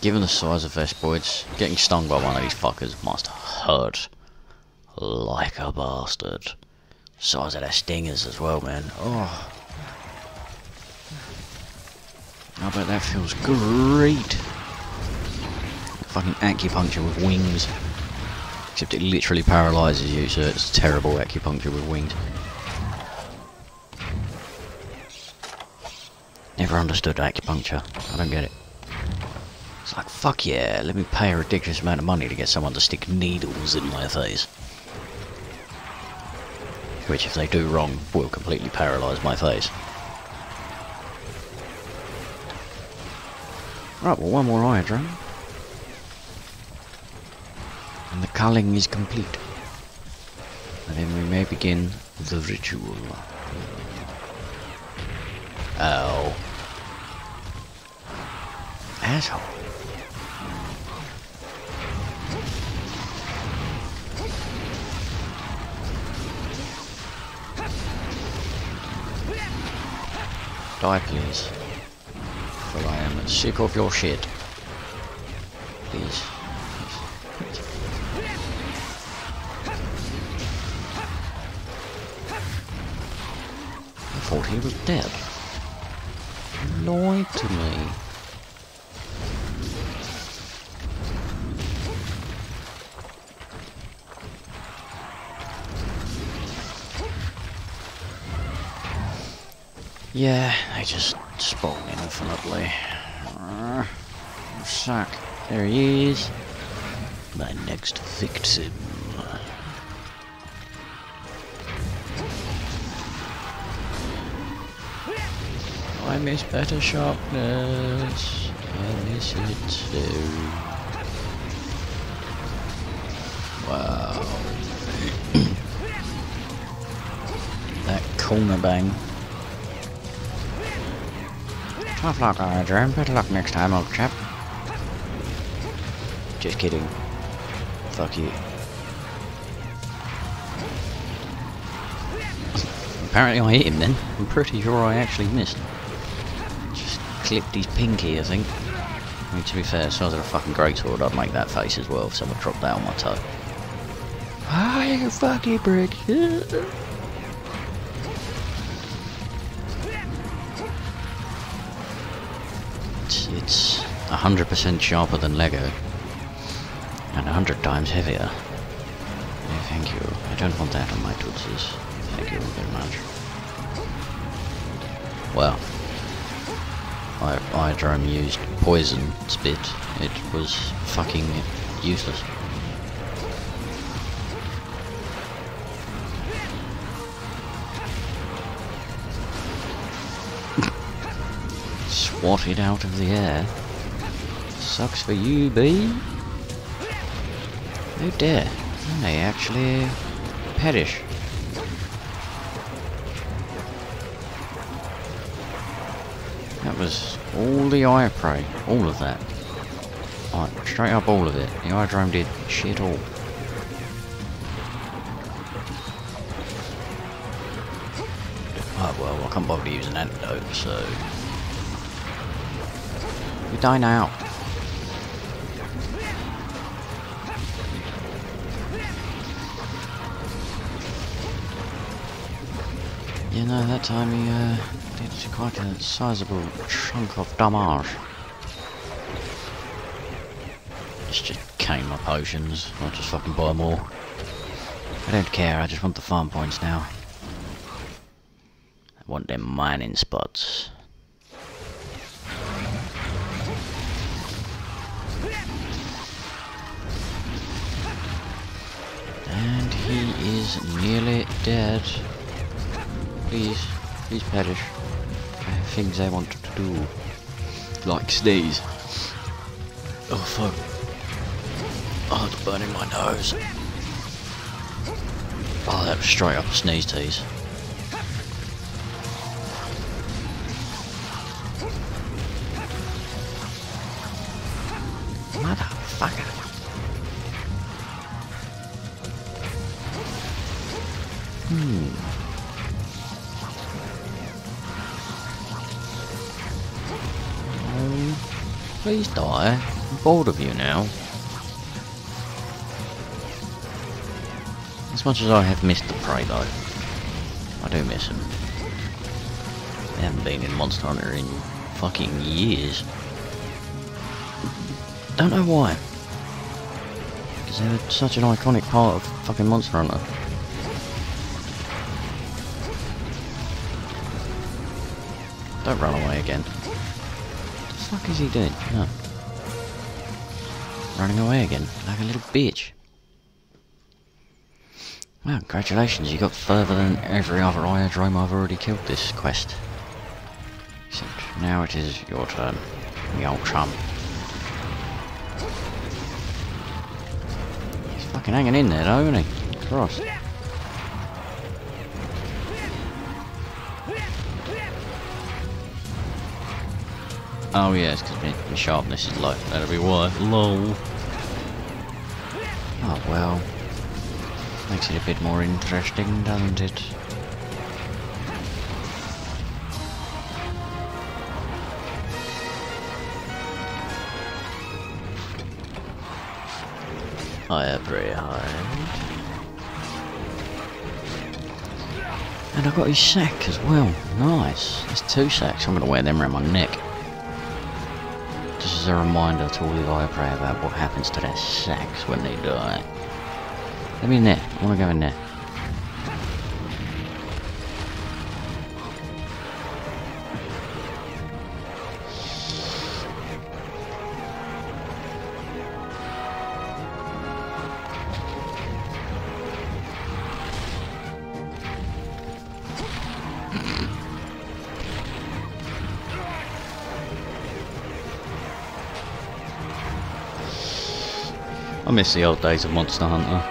Given the size of Vespoids, getting stung by one of these fuckers must hurt like a bastard. Size of their stingers as well, man. Oh. I bet that feels great. Fucking acupuncture with wings. Except it literally paralyses you, so it's terrible acupuncture with wings. Never understood acupuncture. I don't get it. It's like, fuck yeah, let me pay a ridiculous amount of money to get someone to stick needles in my face. Which, if they do wrong, will completely paralyse my face. Right, well, one more Iodrome. And the culling is complete. And then we may begin the ritual. Ow. Asshole. Die, please. For I am sick of your shit. Please. Thought he was dead. Lied to me. Yeah, they just spawn infinitely. Suck. There he is. My next victim. I miss better sharpness. I miss it too. Wow. that corner bang. Tough luck, Hydra. Better luck next time, old chap. Just kidding. Fuck you. Apparently I hit him then. I'm pretty sure I actually missed. Clipped his pinky, I think. I mean, to be fair, size of a fucking greatsword, I'd make that face as well if someone dropped that on my toe. Ah, you fucking brick. It's, it's 100% sharper than Lego. And 100 times heavier. No, thank you. I don't want that on my tootsies. Thank you very much. Well, I, Iodrome used poison spit. It was fucking useless. Swatted out of the air. Sucks for you, bee. Oh dear, I actually perish. All the Ioprey. All of that. Like, straight up all of it. The Iodrome did shit all. Oh well, I can't bother an antidote, so... You die now. You know, that time he uh, did quite a sizable chunk of damage. Just cane my potions. I'll just fucking buy more. I don't care, I just want the farm points now. I want them mining spots. And he is nearly dead. Please, please perish. I have things I want to do. Like sneeze. Oh fuck. Oh, it's burning my nose. Oh, that was straight up a sneeze tease. Please die. I'm bored of you now. As much as I have missed the prey though, I do miss him. I haven't been in Monster Hunter in fucking years. Don't know why. Because they were such an iconic part of fucking Monster Hunter. Don't run away again. Fuck is he doing? No. Running away again, like a little bitch. Well, congratulations, you got further than every other Iodrome I've already killed this quest. Except now it is your turn, the old chum. He's fucking hanging in there though, isn't he? Cross. Oh yes, because my, sharpness is low. That'll be why. Lol. Oh well. Makes it a bit more interesting, doesn't it? I hard. And I've got his sack as well. Nice. There's two sacks. I'm going to wear them around my neck. As a reminder to all the Viaprey about what happens to their sacks when they die. Let me in there. I want to go in there. Miss the old days of Monster Hunter.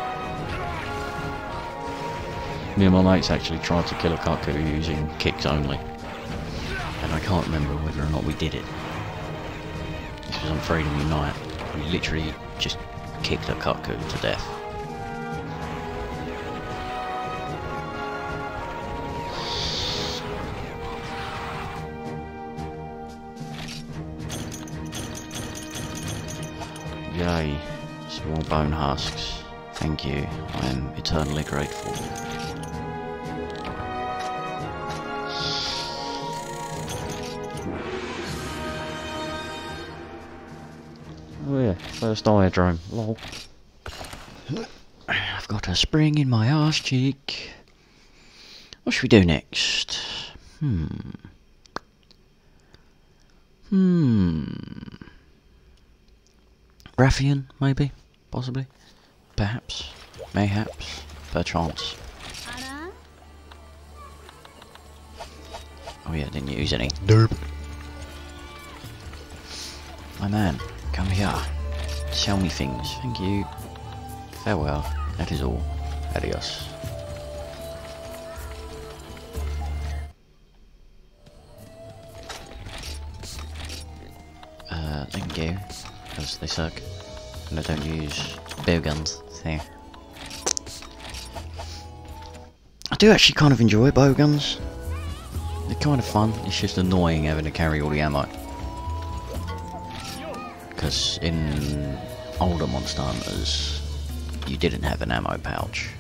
Me and my mates actually tried to kill a Kut-Ku using kicks only. And I can't remember whether or not we did it. This was on Freedom Unite. We literally just kicked a Kut-Ku to death. Bone husks. Thank you. I am eternally grateful. Oh yeah, first Iodrome. Lol. I've got a spring in my arse cheek. What should we do next? Hmm. Hmm. Rathian, maybe? Possibly? Perhaps? Mayhaps? Perchance? Oh yeah, didn't use any. Derp. My man, come here. Tell me things. Thank you. Farewell. That is all. Adios. Uh, Thank you. Because they suck. And I don't use bow guns, so... I do actually kind of enjoy bow guns. They're kind of fun, it's just annoying having to carry all the ammo. Because in older Monster Hunters, you didn't have an ammo pouch.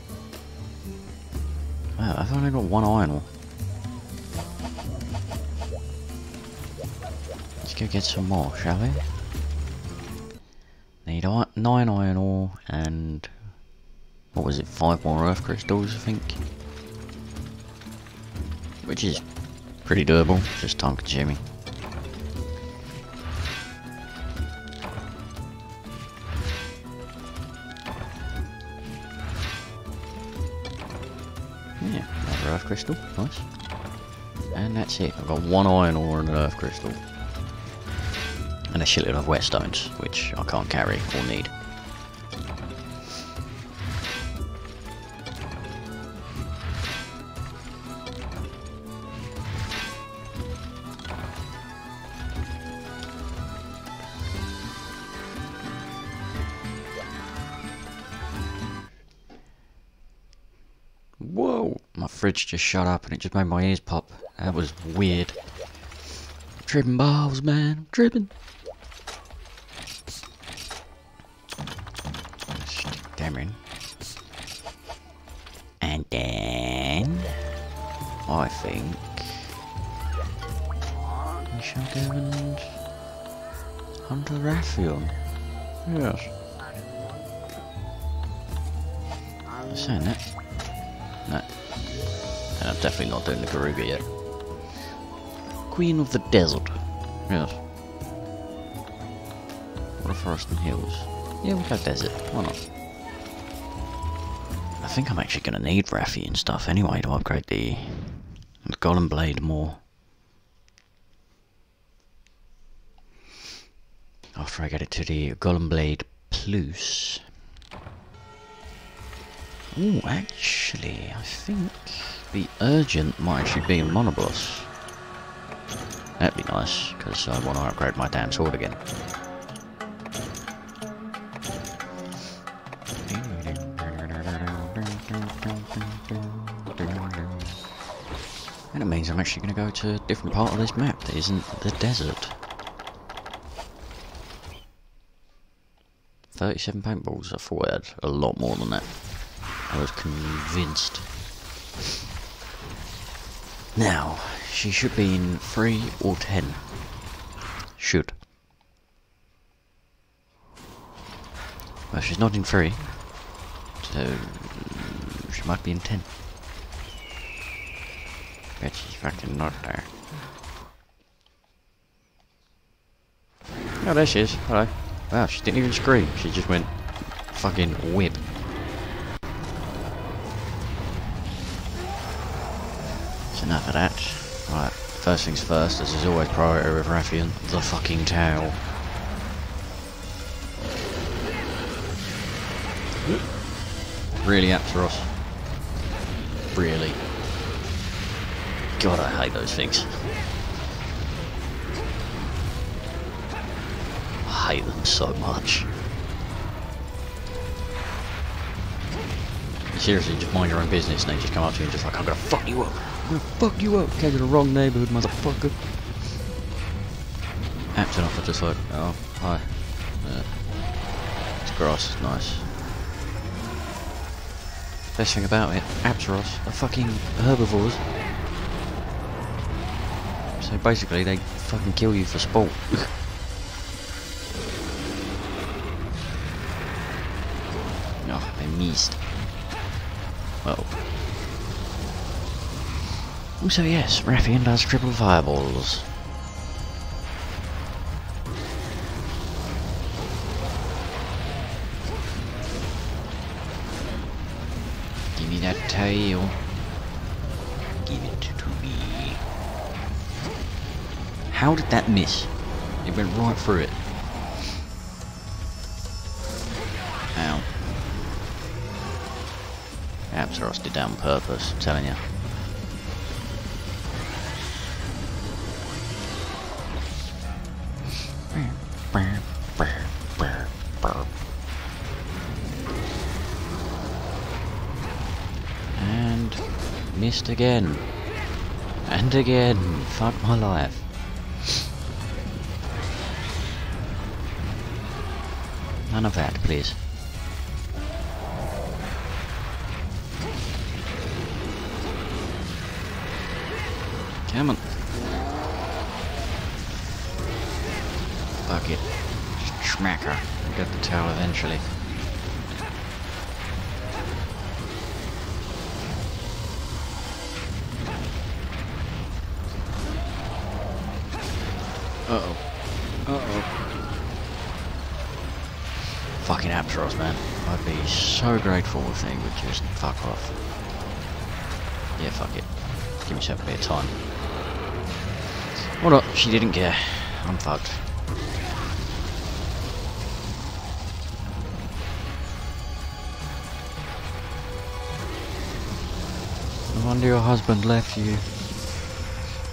Wow, I've only got one iron. Let's go get some more, shall we? Need nine iron ore and what was it? Five more earth crystals, I think. Which is pretty doable, just time consuming. Yeah, another earth crystal, nice. And that's it, I've got one iron ore and an earth crystal. And a shitload of whetstones, which I can't carry or need. Whoa! My fridge just shut up and it just made my ears pop. That was weird. Tripping balls, man. Tripping. Hunt a Rathian. Yes. Saying that. No. And I'm definitely not doing the Garuga yet. Queen of the Desert. Yes. What a forest and hills. Yeah, we'll go desert. Why not? I think I'm actually going to need Rathian stuff anyway to upgrade the, the Golden Blade more. After I get it to the Golden Blade Plus. Oh, actually, I think the Urgent might actually be in Monoblos. That'd be nice, because I want to upgrade my damn sword again. And it means I'm actually going to go to a different part of this map that isn't the desert. 37 paintballs, I thought I had a lot more than that. I was convinced. Now, she should be in 3 or 10. Should. Well, she's not in 3. So, she might be in 10. Bet she's fucking not there. Oh, there she is. Hello. Wow, she didn't even scream. She just went fucking whip. That's enough of that. Right, first things first, this is always priority with Rathian, the fucking towel. Really, Apceros? Really? God, I hate those things. Hate them so much. Seriously, just mind your own business and they just come up to you and just like, I'm gonna fuck you up. I'm gonna fuck you up. Came to the wrong neighborhood, motherfucker. Acting off, I just like, oh, hi. Yeah. This grass is nice. Best thing about it, Apceros are fucking herbivores. So basically, they fucking kill you for sport. oh, I. Oh. Also, yes, Rathian does triple fireballs. Give me that tail. Give it to me. How did that miss? It went right through it. On purpose, I'm telling you. And missed again. And again. Fuck my life. None of that, please. Eventually. Uh-oh. Uh-oh. Fucking Apceros, man. I'd be so grateful if they would just fuck off. Yeah, fuck it. Give myself a bit of time. Well, she didn't care. I'm fucked. Your husband left you.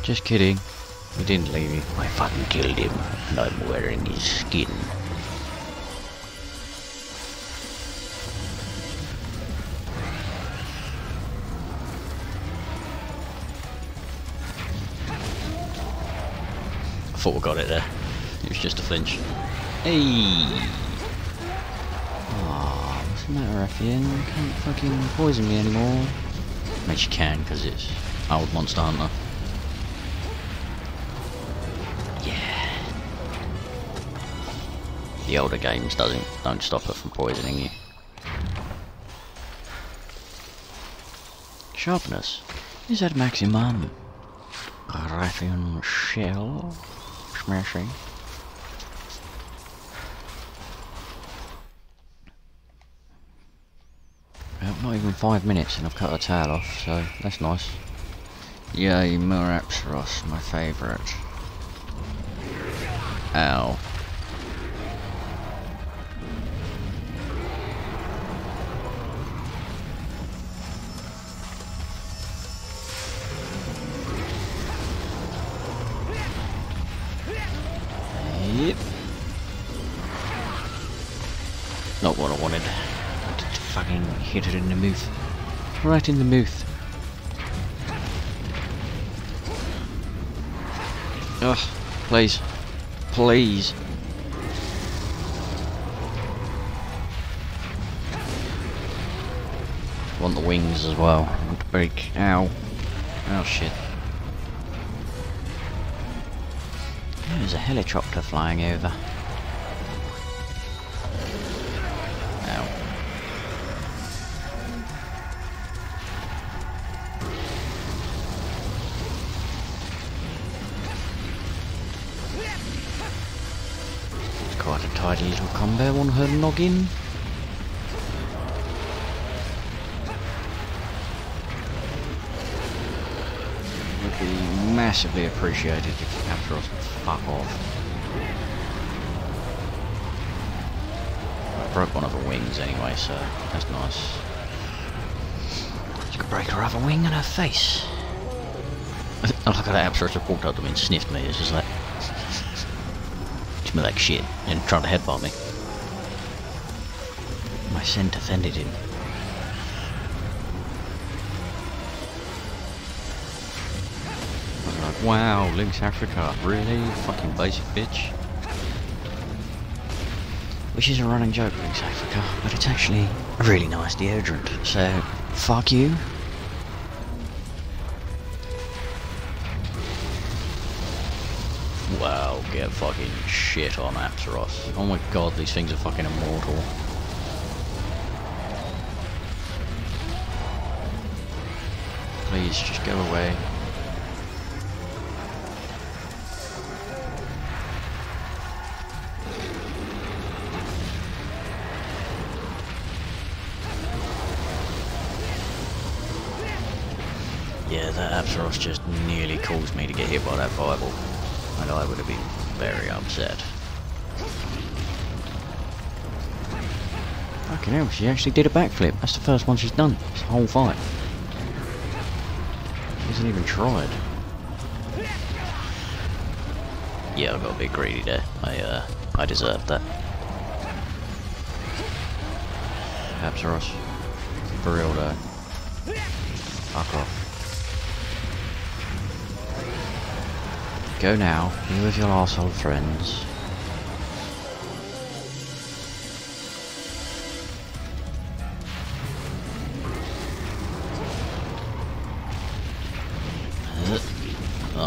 Just kidding. He didn't leave you. I fucking killed him, and I'm wearing his skin. I thought we got it there. It was just a flinch. Hey! Aw, what's the matter, Rathian? You can't fucking poison me anymore. Which you can, because it's old Monster Hunter. Yeah. The older games doesn't don't stop her from poisoning you. Sharpness. Is that maximum? Rathian shell. Smashing. Not even five minutes and I've cut the tail off, so that's nice. Yay, more Apceros, my favourite. Ow. Mouth. Right in the mouth. Ugh, please. Please. Want the wings as well. Want to break. Ow. Oh shit. There's a helicopter flying over. Quite a little combo on her noggin. Would be massively appreciated if Apceros would fuck off. I broke one of her wings anyway, so that's nice. She could break her other wing and her face. I like how that Apceros just walked up to me and sniffed me. It's just like, smell like shit, and trying to headbutt me. My scent offended him. I was like, wow, Lynx Africa, really? Fucking basic bitch. Which is a running joke, Lynx Africa, but it's actually a really nice deodorant, so fuck you. Fucking shit on Apceros. Oh my god, these things are fucking immortal. Please, just go away. Yeah, that Apceros just nearly caused me to get hit by that Bible. And I would have been very upset. Fucking hell, she actually did a backflip. That's the first one she's done. This whole fight. She hasn't even tried. Yeah, I got a bit greedy there. I, uh, I deserved that. Apceros. For real though. Fuck off. Go now, be with your arsehole friends. I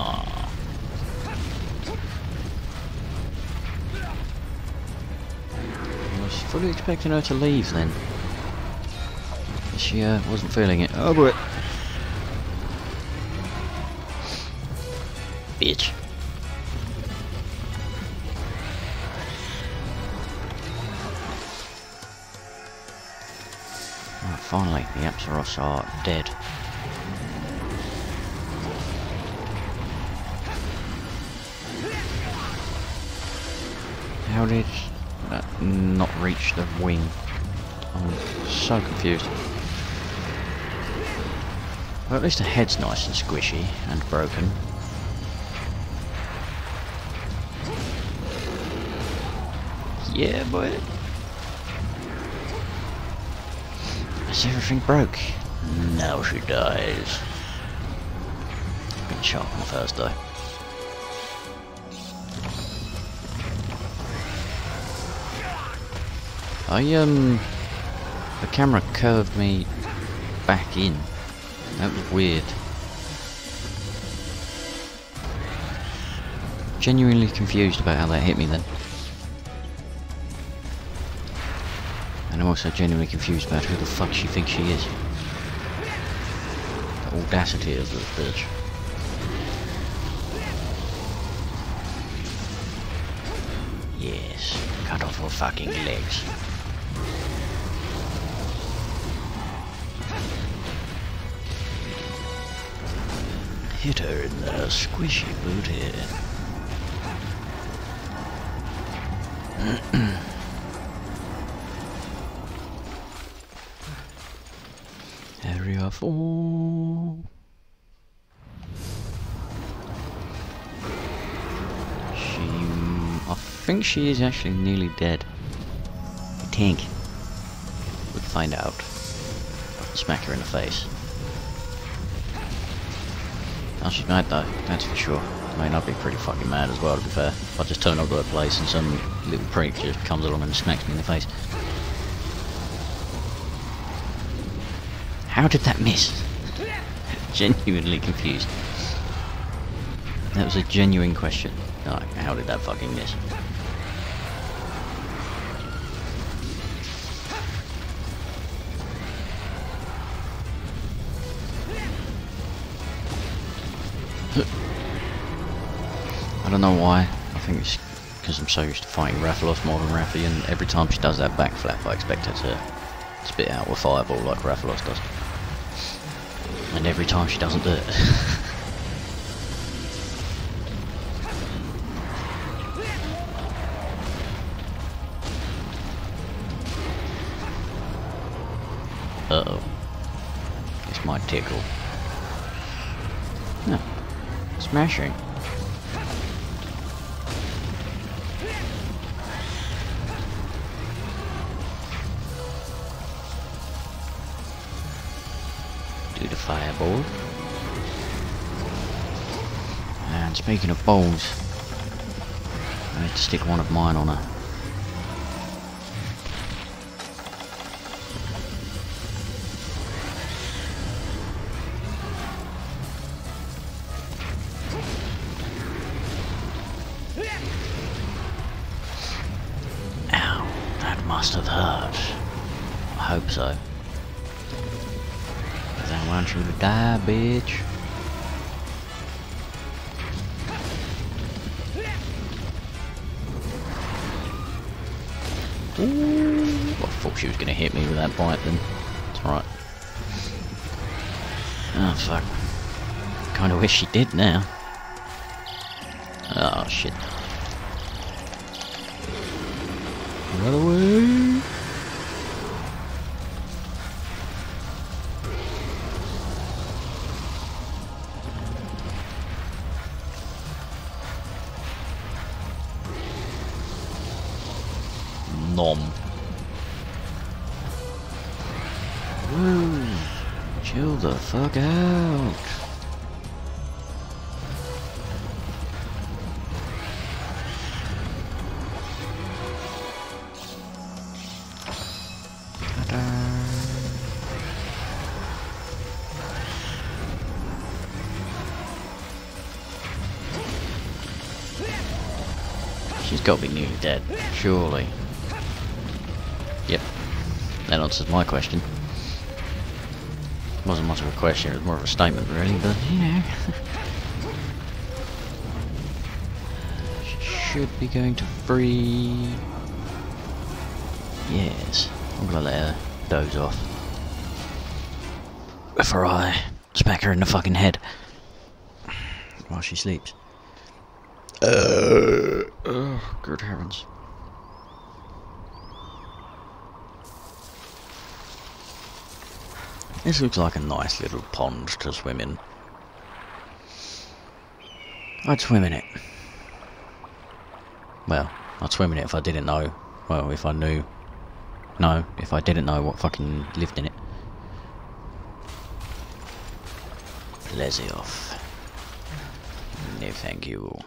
was fully expecting her to leave then. She uh, wasn't feeling it. Oh boy. Bitch. Right, ah, finally, the Apceros are dead. How did that not reach the wing? I'm so confused. Well, at least the head's nice and squishy and broken. Yeah, boy. Is everything broke? Now she dies. Been shot on the first day. I, um... The camera curved me back in. That was weird. Genuinely confused about how that hit me then. Also genuinely confused about who the fuck she thinks she is. The audacity of this bitch. Yes, cut off her fucking legs. Hit her in the squishy booty. Area 4. She... I think she is actually nearly dead. I think. We'll find out. Smack her in the face. Oh, she's mad though, that's for sure. I mean, I'd be pretty fucking mad as well, to be fair. If I just turn up to a place and some little prick just comes along and smacks me in the face. How did that miss? Genuinely confused. That was a genuine question. Like, how did that fucking miss? I don't know why. I think it's because I'm so used to fighting Rathalos more than Raffi, and every time she does that backflap, I expect her to spit out a fireball like Rathalos does. And every time she doesn't do it. Uh-oh. This might tickle. No. Smashing. And speaking of balls, I need to stick one of mine on her. She did now. Oh shit. She's got to be nearly dead, surely. Yep, that answers my question. Wasn't much of a question, it was more of a statement really, but you know. Should be going to free. Yes, I'm gonna let her doze off. Before I smack her in the fucking head. While she sleeps. Uh, oh, good heavens. This looks like a nice little pond to swim in. I'd swim in it. Well, I'd swim in it if I didn't know. Well, if I knew. No, if I didn't know what fucking lived in it. Off. No, thank you.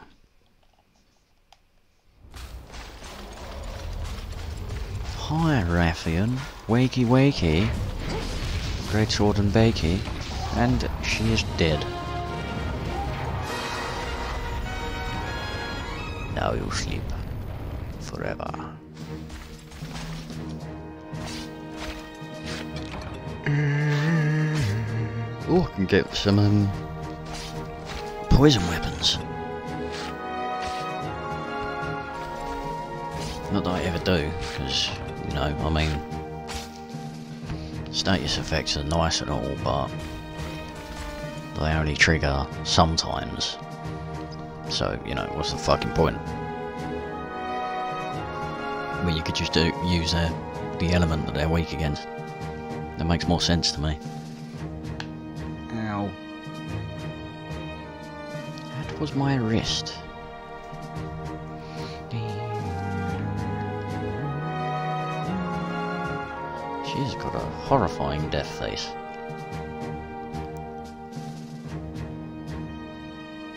Hi, Rathian. Wakey, wakey. Great sword and bakey. And she is dead. Now you sleep. Forever. Oh, I can get some um, poison weapons. Not that I ever do, because, you know, I mean, status effects are nice and all, but they only trigger sometimes. So, you know, what's the fucking point? When you could just do, use the element that they're weak against. That makes more sense to me. Ow. That was my wrist. Horrifying death face.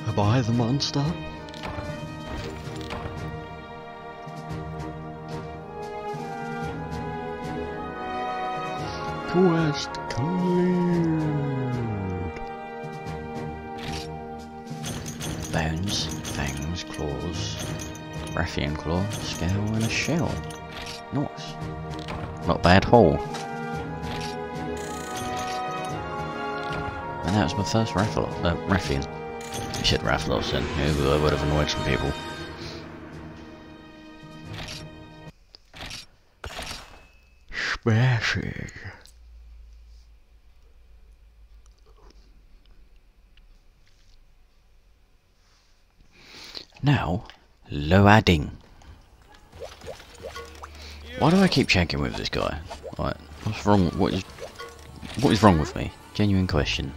Am I the monster? Quest cleared. Bones, fangs, claws, Rathian claw, scale, and a shell. Nice. Not bad haul. And that was my first Raffle, uh. You said Rathalos then, yeah, I would have annoyed some people. Smashing. Now, Loading. Why do I keep checking with this guy? Right, what's wrong? What is what is wrong with me? Genuine question.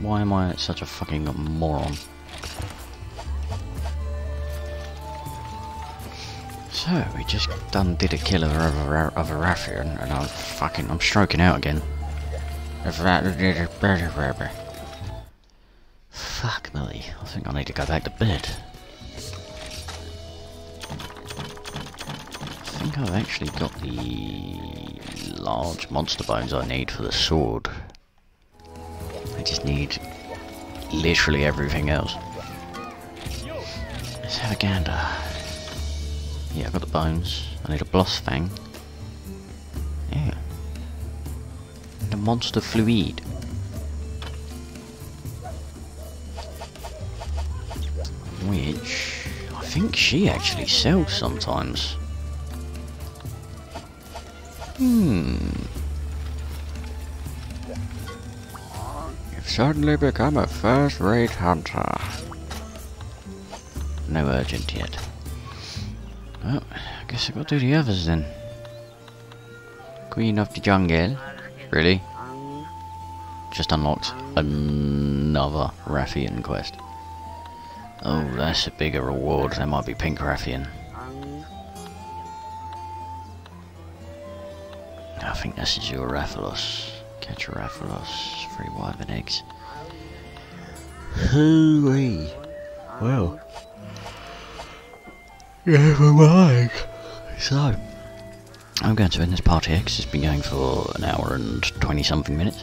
Why am I such a fucking moron? So we just done did a kill of a of a Rathian, and I'm fucking I'm stroking out again. Fuck me. I think I need to go back to bed. I think I've actually got the large monster bones I need for the sword. Just need literally everything else. Let's have a gander. Yeah, I've got the bones. I need a bloss fang. Yeah. And a monster fluid. Which I think she actually sells sometimes. Hmm. Certainly become a first-rate hunter. No urgent yet. Well, I guess I've got to do the others then. Queen of the Jungle. Really? Just unlocked another Rathian quest. Oh, that's a bigger reward. There might be Pink Rathian. I think this is your Rathalos. Catch a Rathalos, three wyvern eggs. Hooey! Well. Never mind. So, I'm going to end this part here because it's been going for an hour and 20 something minutes.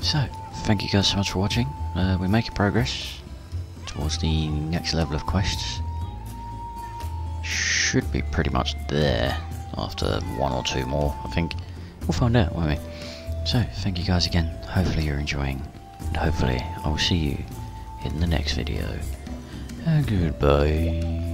So, thank you guys so much for watching. Uh, we're making progress towards the next level of quests. Should be pretty much there after one or two more, I think. We'll find out, won't we? So, thank you guys again. Hopefully you're enjoying. And hopefully I will see you in the next video. And goodbye.